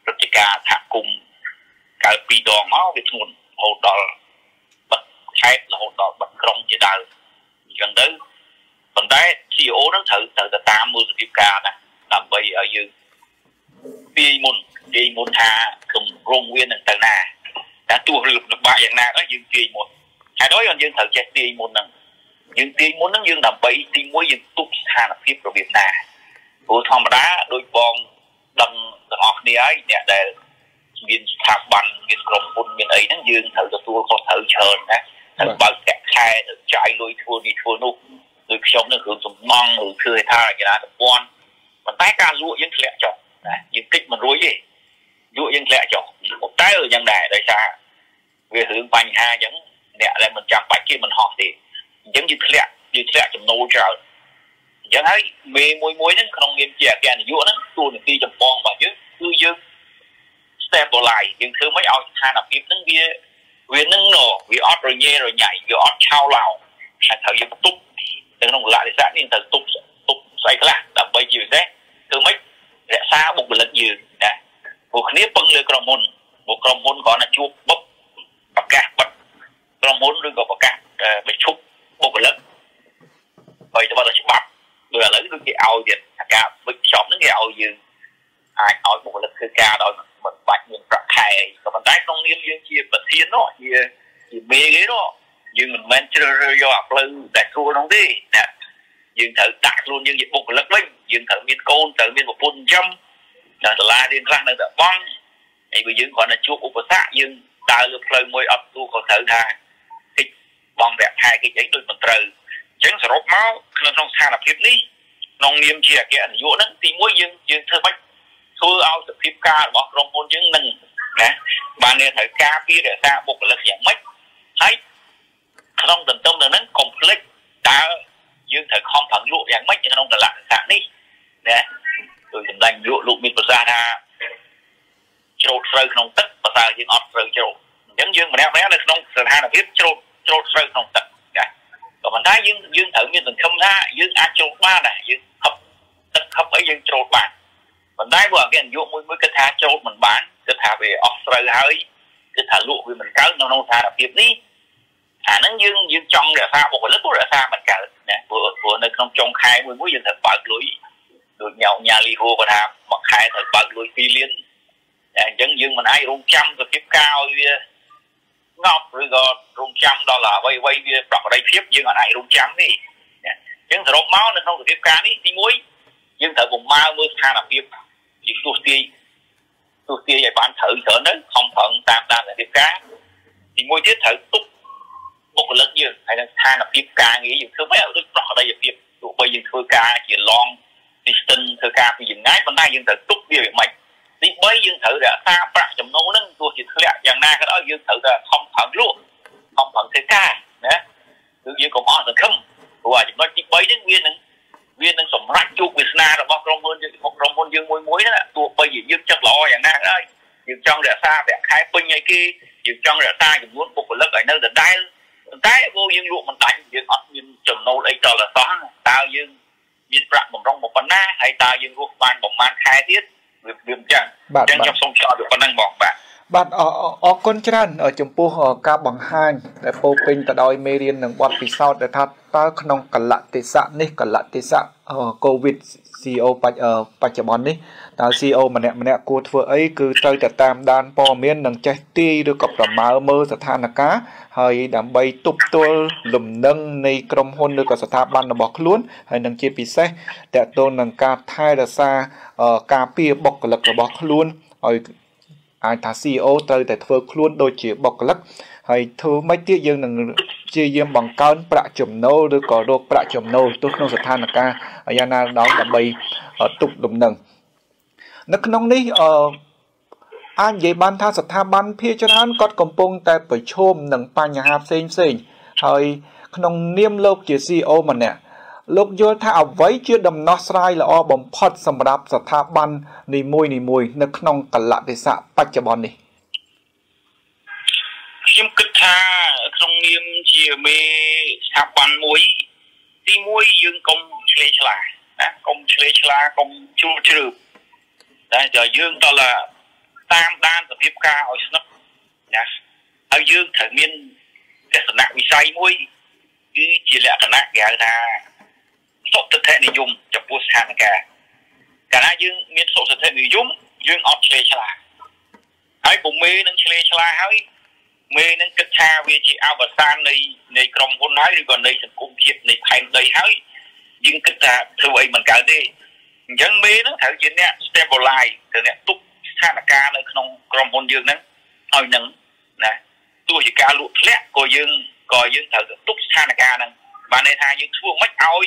ព្រឹត្តិការណ៍ថាគុំកើតពីរដងមកវាធ្ងន់រហូតដល់ ខេត្តរហូតដល់បាត់ក្រុងជាដើមអញ្ចឹងទៅប៉ុន្តែ CEO នឹងត្រូវត្រូវទៅតាមមើលសភាពការណាដើម្បីឲ្យយើងពីមុននិយាយមុនថាគម្រោងវានឹងទៅណាតែទោះរឿងលំបាកយ៉ាងណាក៏យើងទាយមុនហើយដល់យើងត្រូវចេះទាយមុនហ្នឹងយើងទាយមុនហ្នឹងយើងដើម្បីទីមួយយើងទប់ស្ថានភាពរបៀបណាព្រោះធម្មតាដោយបងដឹងទាំងអស់គ្នាហើយអ្នកដែលមានស្ថាប័នមានក្រុមហ៊ុនមានអីហ្នឹងយើងត្រូវទទួលខុសត្រូវច្រើនណា ហើយបើកតាក់ខែទៅចាយលុយធ្វើនេះធ្វើនោះដូចខ្ញុំនឹងគ្រឿងសំណង់ឬធ្វើឲ្យថាចរាសម្ព័ន្ធប៉ុន្តែការលក់យើងធ្លាក់ចុះណាយើងតិចមិនរួចទេលក់យើងធ្លាក់ចុះតែយ៉ាងដែរដោយសារវារឿងបញ្ហាអញ្ចឹងអ្នកដែលមិនចាំបាច់គេមិនហោះទេអញ្ចឹងយើងធ្លាក់យើងធ្លាក់ចំណូលច្រើនអញ្ចឹងហើយមេមួយមួយហ្នឹងក្នុងនាមជាអគ្គនាយកហ្នឹងទួលនីតិចម្បងរបស់យើងគឺយើង stabilize យើងធ្វើមិនឲ្យស្ថានភាពហ្នឹងវា វានឹងណវាអត់រញ៉េរញ៉ៃវាអត់ឆោឡោហើយត្រូវយើងទប់នៅក្នុងកលៈទេសៈនេះត្រូវទប់ទប់ស្អីខ្លះដើម្បីជាពិសេសគឺមិនរក្សាបុគ្គលិកយើងណាពួកគ្នាពឹងលើក្រុមហ៊ុនពួកក្រុមហ៊ុនគ្រាន់តែជួបបុកប្រកាសបិទក្រុមហ៊ុនឬក៏ប្រកាសបញ្ឈប់បុគ្គលិកហើយទៅបទច្បាប់ដូចឥឡូវដូចគេឲ្យទៀតអាការវិចខ្ចប់ហ្នឹងគេឲ្យយើងអាចឲ្យបុគ្គលិកធ្វើការដោយមិនបាច់មានប្រាក់ ខែអីក៏ប៉ុន្តែក្នុងនាមយើងជាប្រធាននោះជាជាមេគេនោះយើងមិនមែនជ្រើសរើសយកអាផ្លូវតែស្រួលនោះទេណាយើងត្រូវដាក់ខ្លួនយើងជាបុគ្គលិកវិញយើងត្រូវមានកូនត្រូវមានប្រពន្ធចិញ្ចឹមតែសាលារៀនខ្លះនៅតែបង់ហើយបើយើងគ្រាន់តែជួបឧបសគ្គយើងដើរលើផ្លូវមួយអត់ទូក៏ត្រូវថាតិចបងប្រាក់ខែគេអីដូចមិនត្រូវអញ្ចឹងសរុបមកក្នុងស្ថានភាពនេះក្នុងនាមជាអគ្គនាយកហ្នឹងទីមួយយើងយើងធ្វើម៉េចធ្វើឲ្យសភាពការរបស់ក្រុមហ៊ុនយើងនឹង ណាបាននេះត្រូវការពីរក្សាបុគ្គលិកយ៉ាងម៉េចហើយក្នុងទន្ទឹមនឹងហ្នឹងកុំភ្លេចតើយើងត្រូវខំប្រឹងលក់យ៉ាងម៉េចក្នុងកលៈទេសៈនេះណាដោយសម្ដេចលក់លោកមានប្រសាសន៍ថាច្រូតស្រូវក្នុងទឹកបើតើយើងអត់ស្រូវច្រូតអញ្ចឹងយើងម្នាក់ម្នាក់នៅក្នុងស្ថានភាពច្រូតច្រូតស្រូវក្នុងទឹកចាក៏ប៉ុន្តែយើងយើងត្រូវមានសង្ឃឹមថាយើងអាចច្រូតបានដែរយើងហឹបទឹកហឹបអីយើងច្រូតបាន ប៉ុន្តែបើអគ្គនាយកមួយមួយគិតថាច្រូតមិនបានគិតថាវាអស់ស្រូវហើយគិតថាលក់វាមិនកើតនៅក្នុងស្ថានភាពនេះអាហ្នឹងយើងយើងចង់រក្សាបុគ្គលិករក្សាមិនកើតណាព្រោះព្រោះនៅក្នុងចុងខែមួយមួយយើងត្រូវបើកលុយដូចញ៉ៅញ៉ាលីហូគាត់ថាមួយខែត្រូវបើកលុយ2លានអញ្ចឹងយើងមិនអាចរងចាំទៅភាពការឲ្យវាងប់ឬក៏រងចាំដល់អ្វីអ្វីវាប្រកបភាពយើងអាចរងចាំទេអញ្ចឹងសរុបមកនៅក្នុងសភាពការនេះទី1យើងត្រូវបំរើមើលស្ថានភាព ជាទស្សទាយទស្សទាយឲ្យបានត្រូវច្រើនទៅខំប្រឹងតាមដានសភាពការទី1ទៀតត្រូវទុកបុគ្គលិកយើងហើយនឹងស្ថានភាពការងារយើងធ្វើមិនឲ្យដូចប្រកបភាពទោះបីយើងធ្វើការជា long distance ធ្វើការពីចម្ងាយប៉ុន្តែយើងត្រូវទុកវាវាមិនទី3យើងត្រូវរក្សាប្រាក់ចំណូលហ្នឹងទោះជាធ្លាក់យ៉ាងណាក៏ដោយយើងត្រូវតែខំប្រឹងលក់ខំប្រឹងធ្វើការណាគឺយើងកុំអស់សង្ឃឹមព្រោះចំណុចទី3ហ្នឹងវានឹង វានឹងសម្រេចជោគវាសនារបស់ក្រុមហ៊ុនយើងក្រុមហ៊ុនយើងមួយមួយហ្នឹងទោះបីជាយើងចិត្តល្អយ៉ាងណាក៏ដោយយើងចង់រក្សាប្រាក់ខែពេញឲ្យគេយើងចង់រក្សាចំនួនបុគ្គលិកឲ្យនៅដដែលប៉ុន្តែបើយើងលក់មិនដាច់យើងអត់មានចំណូលអីដល់សោះតើយើងមានប្រាក់បំរុងប៉ុណ្ណាហើយតើយើងរស់បានប្រហែលខែទៀតវាវាអញ្ចឹងអញ្ចឹងខ្ញុំសូមឆ្លើយទៅប៉ុណ្ណឹងបងបាទ បាទអរគុណច្រើនចំពោះការបង្ហាញដែលពោពេញទៅដោយមេរៀននិងបទពិសោធន៍ដែលថាតើក្នុងកលៈទេសៈនេះកលៈទេសៈកូវីដ CEO បច្ចុប្បន្ននេះតើ CEO ម្នាក់ម្នាក់គួរធ្វើអីគឺត្រូវតែតាមដានព័ត៌មាននិងចេះទាយឬក៏ប្រមាលមើលស្ថានភាពហើយដើម្បីទប់ទល់លំនឹងនៃក្រុមហ៊ុនឬក៏ស្ថាប័នរបស់ខ្លួនហើយនឹងជាពិសេសតកតូននឹងការថែរក្សាការពារបុគ្គលិករបស់ខ្លួនឲ្យ អាចថា CEO ត្រូវតែធ្វើខ្លួនដូចជាបុគ្គលិកហើយធ្វើម៉េចទៀតយើងនឹងជាយាមបង្កើនប្រាក់ចំណូលឬក៏រកប្រាក់ចំណូលទោះក្នុងស្ថានភាពយ៉ាងណាដល់ដើម្បីទប់លំនឹងនៅក្នុងនេះអឺអាចនិយាយបានថាស្ថាប័នភាគច្រើនគាត់កំពុងតែប្រឈមនឹងបញ្ហាផ្សេងផ្សេងហើយក្នុងនាមលោកជា CEO ម្នាក់ លោកយល់ថាអ្វីជាដំណោះស្រាយល្អបំផុតសម្រាប់ស្ថាប័ននីមួយនីមួយនៅក្នុងកលៈទេសៈបច្ចុប្បន្ននេះខ្ញុំគិតថាក្នុងនាមជាមេស្ថាប័នមួយទី1យើងកុំឆ្លេឆ្លាណាកុំឆ្លេឆ្លាកុំជួលជ្រើបតែយើងដល់តាមដានសភាពការឲ្យស្និទ្ធណាហើយយើងត្រូវមានទស្សនៈវិស័យមួយគឺជាលក្ខណៈគេហៅថា សុខតិនិយមចំពោះស្ថានភាពកាលណាយើងមានសុខតិនិយមយើងអត់ឆ្លេឆ្លាហើយពុំមេនឹងឆ្លេឆ្លាហើយមេនឹងគិតថាវាជាអវសាននៃនៃក្រុមហ៊ុនហើយឬក៏នៃសង្គមជាតិនៃផែនដីហើយយើងគិតថាធ្វើអីមិនកើតទេអញ្ចឹងមេនឹងត្រូវជាអ្នក stabilize គឺអ្នកទប់ស្ថានភាពនៅក្នុងក្រុមហ៊ុនយើងហ្នឹងឲ្យនឹងណាទោះជាការលក់ធ្លាក់ក៏យើងក៏យើងត្រូវទប់ស្ថានភាពហ្នឹងបានន័យថាយើងធ្វើមិនឲ្យ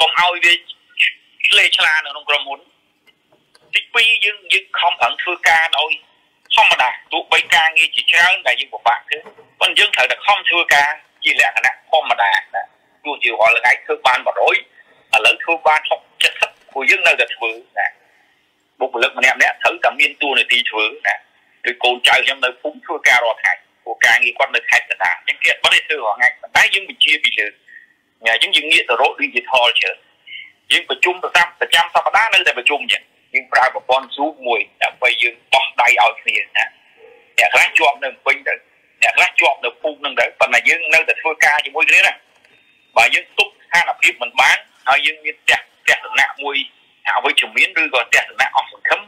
កុំឲ្យវាឆ្លេឆ្លានៅក្នុងក្រុមហ៊ុនទី2យើងយើងខំប្រឹងធ្វើការដោយធម្មតាទោះបីការងារជាច្រើនដែលយើងពិបាកធ្វើប៉ុន្តែយើងត្រូវតែខំធ្វើការជាលក្ខណៈធម្មតាណាទោះជារាល់ថ្ងៃធ្វើបាន100ឥឡូវធ្វើបាន60 70ព្រោះយើងនៅតែធ្វើណាបុគ្គលិកម្នាក់ម្នាក់ត្រូវតែមានទួនាទីធ្វើណាដូចកូនចៅខ្ញុំនៅភូមិធ្វើការរាល់ថ្ងៃព្រោះការងារគាត់នៅខេត្តកណ្ដាលអញ្ចឹងគេអត់បានធ្វើរាល់ថ្ងៃប៉ុន្តែយើងបញ្ជាពីលើ អញ្ចឹងយើងងាកទៅរក digital ច្រើនយើងប្រជុំប្រចាំប្រចាំសប្តាហ៍នៅតែប្រជុំអញ្ចឹងយើងប្រើប្រព័ន្ធ Zoom មួយដើម្បីយើងបោះដៃឲ្យគ្នាណាអ្នកខ្លះជាប់នៅពេញទៅអ្នកខ្លះជាប់នៅភូមិនឹងទៅប៉ុន្តែយើងនៅតែធ្វើការជាមួយគ្នាណាបើយើងទប់ស្ថានភាពមិនបានហើយយើងមានផ្ទះផ្ទះតំណាក់មួយអវិជ្ជមានឬក៏ផ្ទះតំណាក់អស់សង្ឃឹម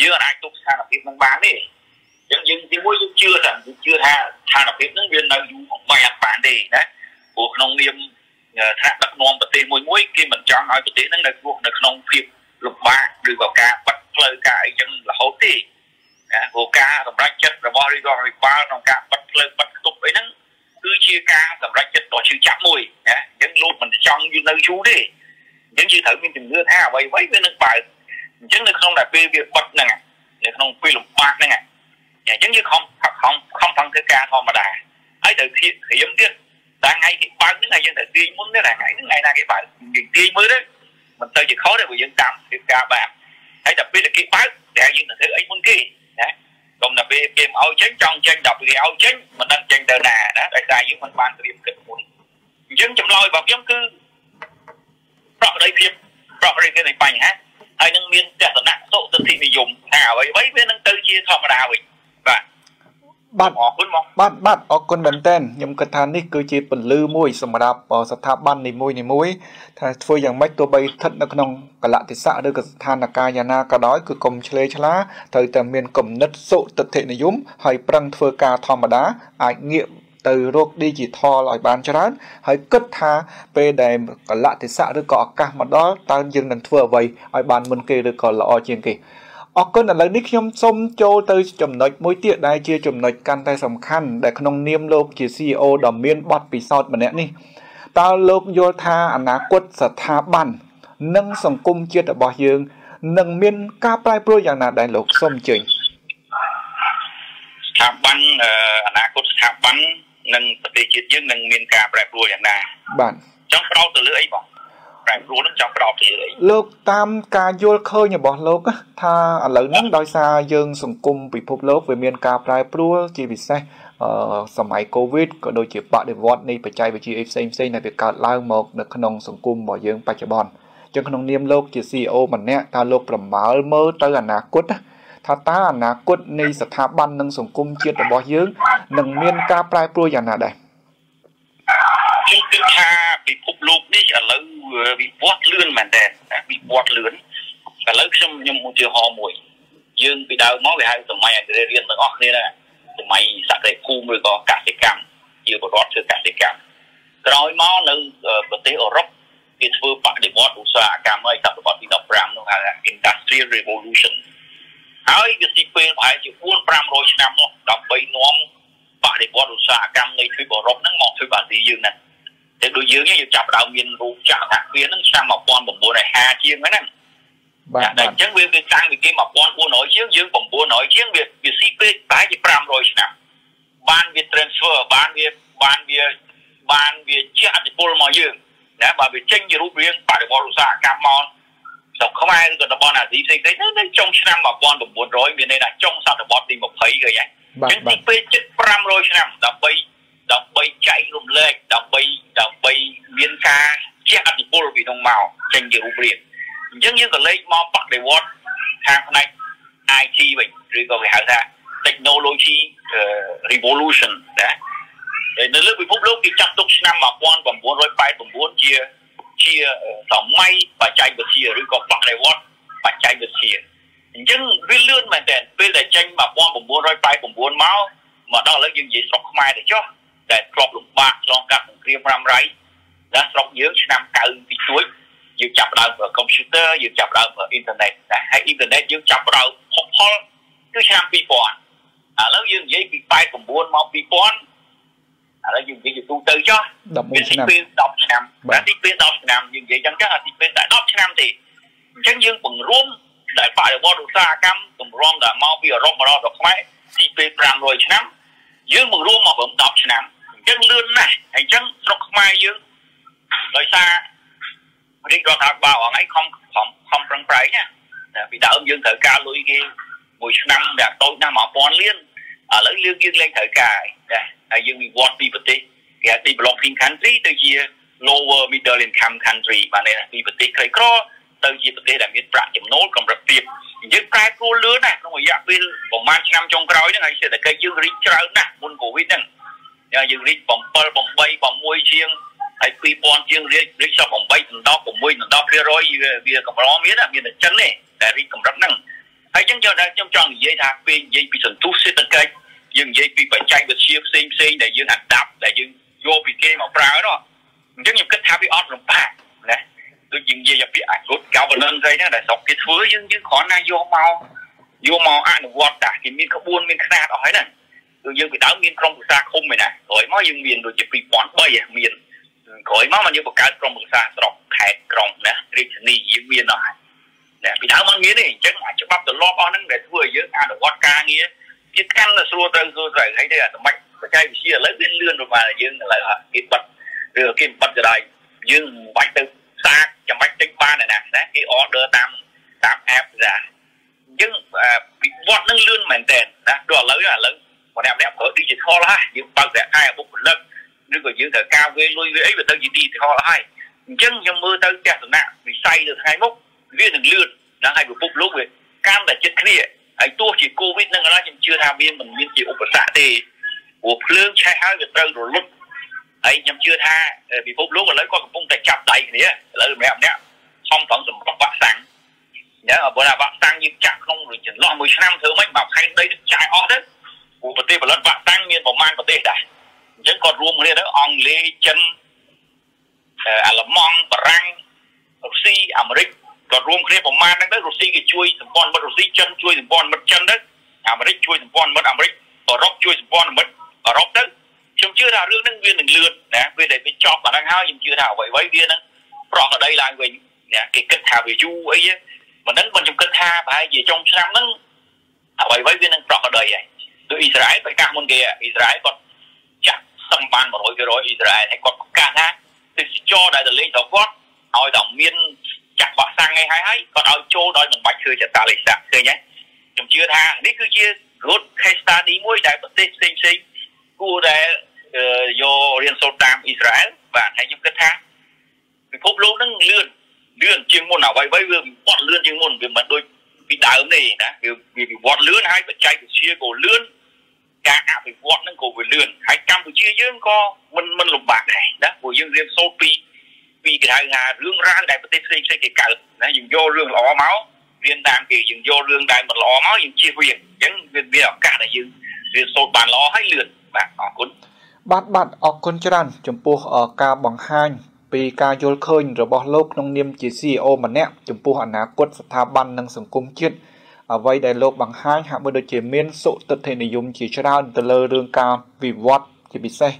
យើងអាចទប់ស្ថានភាពនឹងបានទេយើងយើងទីមួយយើងជឿថាយើងជឿថាស្ថានភាពនឹងវានៅយូរអង្វែងអត់បានទេណាព្រោះក្នុងនាម ថ្នាក់ដឹកនាំប្រទេសមួយមួយគេមិនចង់ឲ្យប្រទេសហ្នឹងនៅគ្រោះនៅក្នុងភាពលំបាកឬក៏ការបិទផ្លូវការអីចឹងរហូតទេណាព្រោះការសម្រេចចិត្តរបស់រាជរដ្ឋាភិបាលក្នុងការបិទផ្លូវបិទគប់អីហ្នឹងគឺជាការសម្រេចចិត្តដ៏ជឿចាប់មួយណាអញ្ចឹងលោកមិនចង់យូរនៅយូរទេអញ្ចឹងយើងត្រូវមានជំនឿថាអ្វីអ្វីវានឹងបើកអញ្ចឹងនៅក្នុងតែពេលវាបិទហ្នឹងនៅក្នុងពេលលំបាកហ្នឹងអញ្ចឹងយើងខំខំខំផឹងធ្វើការធម្មតាហើយត្រូវធៀបត្រៀមទៀត តែថ្ងៃគេបើកហ្នឹងហើយយើងត្រូវទាញមុនទេថ្ងៃហ្នឹងថ្ងៃណាគេបើកយើងទាញមើលទៅមិនទៅជាខុសទេព្រោះយើងតាមធ្វើការបានហើយតែពេលតែគេបើកតែយើងទៅធ្វើអីមុនគេណាកុំតែពេលគេមកឲ្យចេញចង់ចេញដល់ពេលឲ្យចេញមិនដឹងចេញទៅណាណាដោយសារយើងមិនបានត្រៀមគិតមុនអញ្ចឹងចម្លើយរបស់ខ្ញុំគឺប្រកបដោយភាពប្រកបដោយភាពនៃបញ្ហាហើយនឹងមានទស្សនៈសុទិដ្ឋិនិយមថាអ្វីអ្វីវានឹងទៅជាធម្មតាវិញបាទ បាទអរគុណមកបាទបាទអរគុណមែនតើខ្ញុំគិតថានេះគឺជាពន្លឺមួយសម្រាប់ស្ថាប័ននីមួយនីមួយថាធ្វើយ៉ាងម៉េចទោះបីស្ថិតនៅក្នុងកលៈទេសៈឬក៏ស្ថានភាពយ៉ាងណាក៏ដោយគឺកុំឆ្លេឆ្លាត្រូវតែមានគំនិតសុទិដ្ឋិនិយមហើយប្រឹងធ្វើការធម្មតាអាចងាកទៅរក digital ឲ្យបានច្រើន ហើយគិតថាពេលដែលកលៈទេសៈឬក៏ឱកាសមកដល់តើយើងនឹងធ្វើអ្វីឲ្យបានមុនគេឬក៏ល្អជាងគេ អរគុណឥឡូវនេះខ្ញុំសូមចូលទៅចំណុចមួយទៀតដែលជាចំណុចកាន់តែសំខាន់ដែលក្នុងនាមលោកជា CEO ដ៏មានបទពិសោធន៍ម្នាក់នេះតើលោកយល់ថាអនាគតស្ថាប័ននិងសង្គមជាតិរបស់យើងនឹងមានការប្រែប្រួលយ៉ាងណាដែរលោកសូមអញ្ជើញស្ថាប័នអនាគតស្ថាប័ននិងប្រទេសជាតិយើងនឹងមានការប្រែប្រួលយ៉ាងណាបាទចង់ប្រោតទៅលើអីបង ប្រែប្រួលនឹងចង់ប្រោតទៅលើអីលោកតាមការយល់ឃើញរបស់លោកថាឥឡូវហ្នឹងដោយសារយើង សង្គមពិភពលោកវាមានការប្រែប្រួលជាពិសេសអឺសម័យកូវីដក៏ដូចជាបដិវត្តនៃបច្ចេកវិទ្យាផ្សេងផ្សេងដែលវាកើតឡើងមកនៅក្នុងសង្គមរបស់យើងបច្ចុប្បន្នចឹងក្នុងនាមលោកជា CEO ម្នាក់តើលោកប្រមាលមើលទៅអនាគតថាតើអនាគតនៃស្ថាប័ននិងសង្គមជាតិរបស់យើងនឹងមានការប្រែប្រួលយ៉ាងណាដែរខ្ញុំគិតថាពិភពលោកនេះឥឡូវ វិវត្តលឿនមែនតើវិវត្តលឿនឥឡូវខ្ញុំខ្ញុំឧទាហរណ៍មួយយើងពីដើមមកវាហៅសម័យអន្តររៀនទាំងអស់គ្នាណាសម័យសក្តិភូមិឬក៏កសិកម្មជាបរដ្ឋធ្វើកសិកម្មក្រោយមកនៅប្រទេសអឺរ៉ុបគេធ្វើបដិវត្តឧស្សាហកម្មហើយសតវត្សទី15នោះហៅ Industrial Revolution ហើយវាស៊ីពេលប្រហែលជា4 500ឆ្នាំនោះដើម្បីនាំបដិវត្តឧស្សាហកម្មនៃទ្វីបអឺរ៉ុបហ្នឹងមកទ្វីបអាស៊ីយើងហ្នឹង តែដូចយើងយើងចាប់ដើមមានរូបចក្រថាវាហ្នឹងឆ្នាំ1950ជាងហ្នឹងបាទតែអញ្ចឹងវាវាតាំងពីគេ1400ជាងយើង900ជាងវាវាស៊ីពេកប្រហែលជា500ឆ្នាំបានវា transfer បានវាបានវាបានវាជះអតិពលមកយើងណាបើវាចេញជារូបរាងបរិបទឧស្សាហកម្មមកស្រុកខ្មែរឬក៏តំបន់អាស៊ីផ្សេងៗនៅចុងឆ្នាំ1900មានន័យថាចុងសតវត្សទី20ឃើញហើយអញ្ចឹងពេលជិត500ឆ្នាំដើម្បី ដើម្បីចែករំលែកដើម្បីដើម្បីមានការជះអតិពលពីក្នុងមកចេញជារូបរាងអញ្ចឹងយើងក៏លេខមកបដិវត្តខាងផ្នែក IT វិញឬក៏គេហៅថា technology revolution ណានៅលើពិភពលោកគេចាត់ទុកឆ្នាំ1989ជាជាសម័យបច្ចេកវិទ្យាឬក៏បដិវត្តបច្ចេកវិទ្យាអញ្ចឹងវាលឿនមែនតើពេលដែលចេញ1989មកមកដល់ឥឡូវយើងនិយាយស្រុកខ្មែរទៅចុះ តែធ្លាប់លំបាកឆ្លងកាត់សង្គ្រាមរ៉ាំរ៉ៃណាស្រុកយើងឆ្នាំ90ទីទួចយើងចាប់ដើមប្រើកុំព្យូទ័រយើងចាប់ដើមប្រើអ៊ីនធឺណិតតែហើយអ៊ីនធឺណិតយើងចាប់ដើមផុសផុលគឺឆ្នាំ2000ឥឡូវយើងនិយាយពី89មក2000ឥឡូវយើងនិយាយទូទៅចុះ11ឆ្នាំពេល10ឆ្នាំបាទទីពេល10ឆ្នាំយើងនិយាយចឹងចឹងអាទីពេលតែ10ឆ្នាំទេអញ្ចឹងយើងបង្រួមដែលបរិបទឧស្សាហកម្មតម្រាំដែលមកពីអឺរ៉ុបមកដល់ស្រុកខ្មែរទីពេល500ឆ្នាំយើងបង្រួមមកប្រហែល10ឆ្នាំ អញ្ចឹងលឿនណាស់ហើយអញ្ចឹងស្រុកខ្មែរយើងដោយសាររាជរដ្ឋាភិបាលហ្នឹងឯងខំខំខំប្រឹងប្រែងណាពីដើមយើងត្រូវការលុយគេមួយឆ្នាំដែលតូចណាស់1000លានឥឡូវយើងយើងលែងត្រូវការណាហើយយើងវិវត្តពីប្រទេសគេហៅ developing country ទៅជា lower middle income country បានន័យថាពីប្រទេសក្រីក្រទៅជាប្រទេសដែលមានប្រាក់ចំណូលកម្រិតទាបយើងប្រែប្រួលលឿនណាស់ក្នុងរយៈពេលប្រហែលឆ្នាំចុងក្រោយហ្នឹងហើយសេដ្ឋកិច្ចយើងរីកច្រើនណាស់មុនកូវីដហ្នឹង យើងរីក7 8 6ជាងហើយ2000ជាងរៀបរៀបសោះ8ដល់6ដល់10%វាវាកម្រមានមានតែចឹងទេតែរីកកម្រិតហ្នឹងហើយចឹងយកខ្ញុំចង់និយាយថាពេលនិយាយពីសន្ទុះសេដ្ឋកិច្ចយើងនិយាយពីបច្ចេកវិទ្យាផ្សេងផ្សេងដែលយើងអាដាប់ដែលយើងយកពីគេមកប្រើនោះអញ្ចឹងខ្ញុំគិតថាវាអត់លំបាកណាដូចយើងនិយាយពីអា good governance អីហ្នឹងដែលស្រុកគេធ្វើយើងយើងគ្រាន់តែយកមកយកមកអនុវត្តតាគេមានក្បួនមានខ្នាតអស់ហើយហ្នឹង គឺយើងពីដើមមានក្រុមប្រឹក្សាឃុំឯណាក្រោយមកយើងមានដូចជា2003មានក្រោយមកមកយើងបង្កើតក្រុមប្រឹក្សាស្រុកខេត្តក្រុងណារាជធានីយើងមានអស់ហើយណាពីដើមមកមានទេអញ្ចឹងអាចច្បាប់ទម្លាប់អស់ហ្នឹងដែលធ្វើឲ្យយើងអនុវត្តការងារវាកាន់តែស្រួលត្រូវស្រួលត្រូវហើយទេអាសម្រាប់បច្ចេកវិទ្យាឥឡូវវាលឿនប្រហែលយើងឥឡូវគេបិទឬគេបិទក៏ដោយយើងមិនបាច់ទៅសាកចាំបាច់ទិញបានណាណាគេ order តាមតាម app ដែរអញ្ចឹងវិវត្តនឹងលឿនមែនតើណាដល់ឥឡូវឥឡូវ ម្នាក់ម្នាក់ប្រើ digital ហើយយើងបើកតែខែបុគ្គលិកឬក៏យើងត្រូវការវេលុយវាអីវាទៅជា digital ហើយអញ្ចឹងខ្ញុំមើលទៅទស្សនៈវិស័យទៅថ្ងៃមុខវានឹងលឿនដល់ឲ្យពិភពលោកវាកាន់តែចិត្តគ្នាហើយទោះជាកូវីដនឹងឡើយខ្ញុំជឿថាវាមិនមានជាឧបសគ្គទេព្រោះភ្លើងឆេះហើយវាត្រូវរលត់ហើយខ្ញុំជឿថាពិភពលោកឥឡូវក៏កំពុងតែចាប់ដៃគ្នាឥឡូវម្នាក់ម្នាក់ខំប្រឹងសម្រាប់វ៉ាក់សាំងអញ្ចឹងបើថាវ៉ាក់សាំងយើងចាក់ក្នុងចន្លោះមួយឆ្នាំធ្វើម៉េចបើខែដីចាយអស់ទៅព្រោះ ប្រទេសផលិតវ៉ាក់សាំងមានប្រមាណប្រទេសដែរអញ្ចឹងគាត់រួមគ្នាទៅអង់គ្លេសចិនអាល្លឺម៉ង់បារាំងរុស្ស៊ីអាមេរិកក៏រួមគ្នាប្រមាណហ្នឹងទៅរុស្ស៊ីគេជួយសម្ព័ន្ធមិត្តរុស្ស៊ីចិនជួយសម្ព័ន្ធមិត្តចិនទៅអាមេរិកជួយសម្ព័ន្ធមិត្តអាមេរិកអឺរ៉ុបជួយសម្ព័ន្ធមិត្តអឺរ៉ុបទៅខ្ញុំជឿថារឿងហ្នឹងវានឹងលឿនណាពេលដែលវាចប់អាហ្នឹងហើយខ្ញុំជឿថាអ្វីៗវានឹងប្រកក្តីឡើងវិញណាគេគិតថាវាយូរអីមិនហ្នឹងមិនខ្ញុំគិតថាប្រហែលជាចុងឆ្នាំហ្នឹងអ្វីៗវានឹងប្រកក្តីហើយ ដូចអ៊ីស្រាអែលប្រកាសមុនគេអ៊ីស្រាអែលគាត់ចាក់សឹមបាន100%អ៊ីស្រាអែលហើយគាត់ប្រកាសថាទេសចរដែលទៅលេងទៅគាត់ឲ្យតែមានចាក់វ៉ាក់សាំងអីហើយហើយគាត់ឲ្យចូលដោយមិនបាច់ធ្វើចតាលិខិតឃើញទេខ្ញុំជឿថានេះគឺជា good case study មួយដែលប្រទេសផ្សេងផ្សេងគួរដែលយករៀនសូត្រតាមអ៊ីស្រាអែលបាទហើយខ្ញុំគិតថាពិភពលោកនឹងលឿនលឿនជាងមុនអ្វីៗវាវិវត្តលឿនជាងមុនវាមិនដូចពីដើមទេណាវាវាវិវត្តលឿនហើយបច្ចេកវិទ្យាក៏លឿន ការអភិវឌ្ឍនឹងក៏វាលឿនហើយកម្ពុជាយើងក៏មិនមិនលំបាកដែរណាព្រោះយើងរៀនសូត្រពីពីគេហៅថារឿងរ៉ាវដែលប្រទេសផ្សេងផ្សេងគេកើតណាយើងយករឿងល្អមករៀនតាមគេយើងយករឿងដែលមិនល្អមកយើងជៀសវាងអញ្ចឹងវាមានឱកាសដែលយើងរៀនសូត្របានល្អហើយលឿនបាទអរគុណបាទបាទអរគុណច្រើន ចំពោះការបង្ហាញពីការយល់ឃើញរបស់លោកក្នុងនាមជា CEO ម្នាក់ចំពោះអនាគតស្ថាប័ននិងសង្គមជាតិ អ្វីដែលលោកបង្ហាញហាក់បីដូចជាមានសុទិដ្ឋិនិយមជាច្រើនទៅលើរឿងការវិវត្តជាពិសេស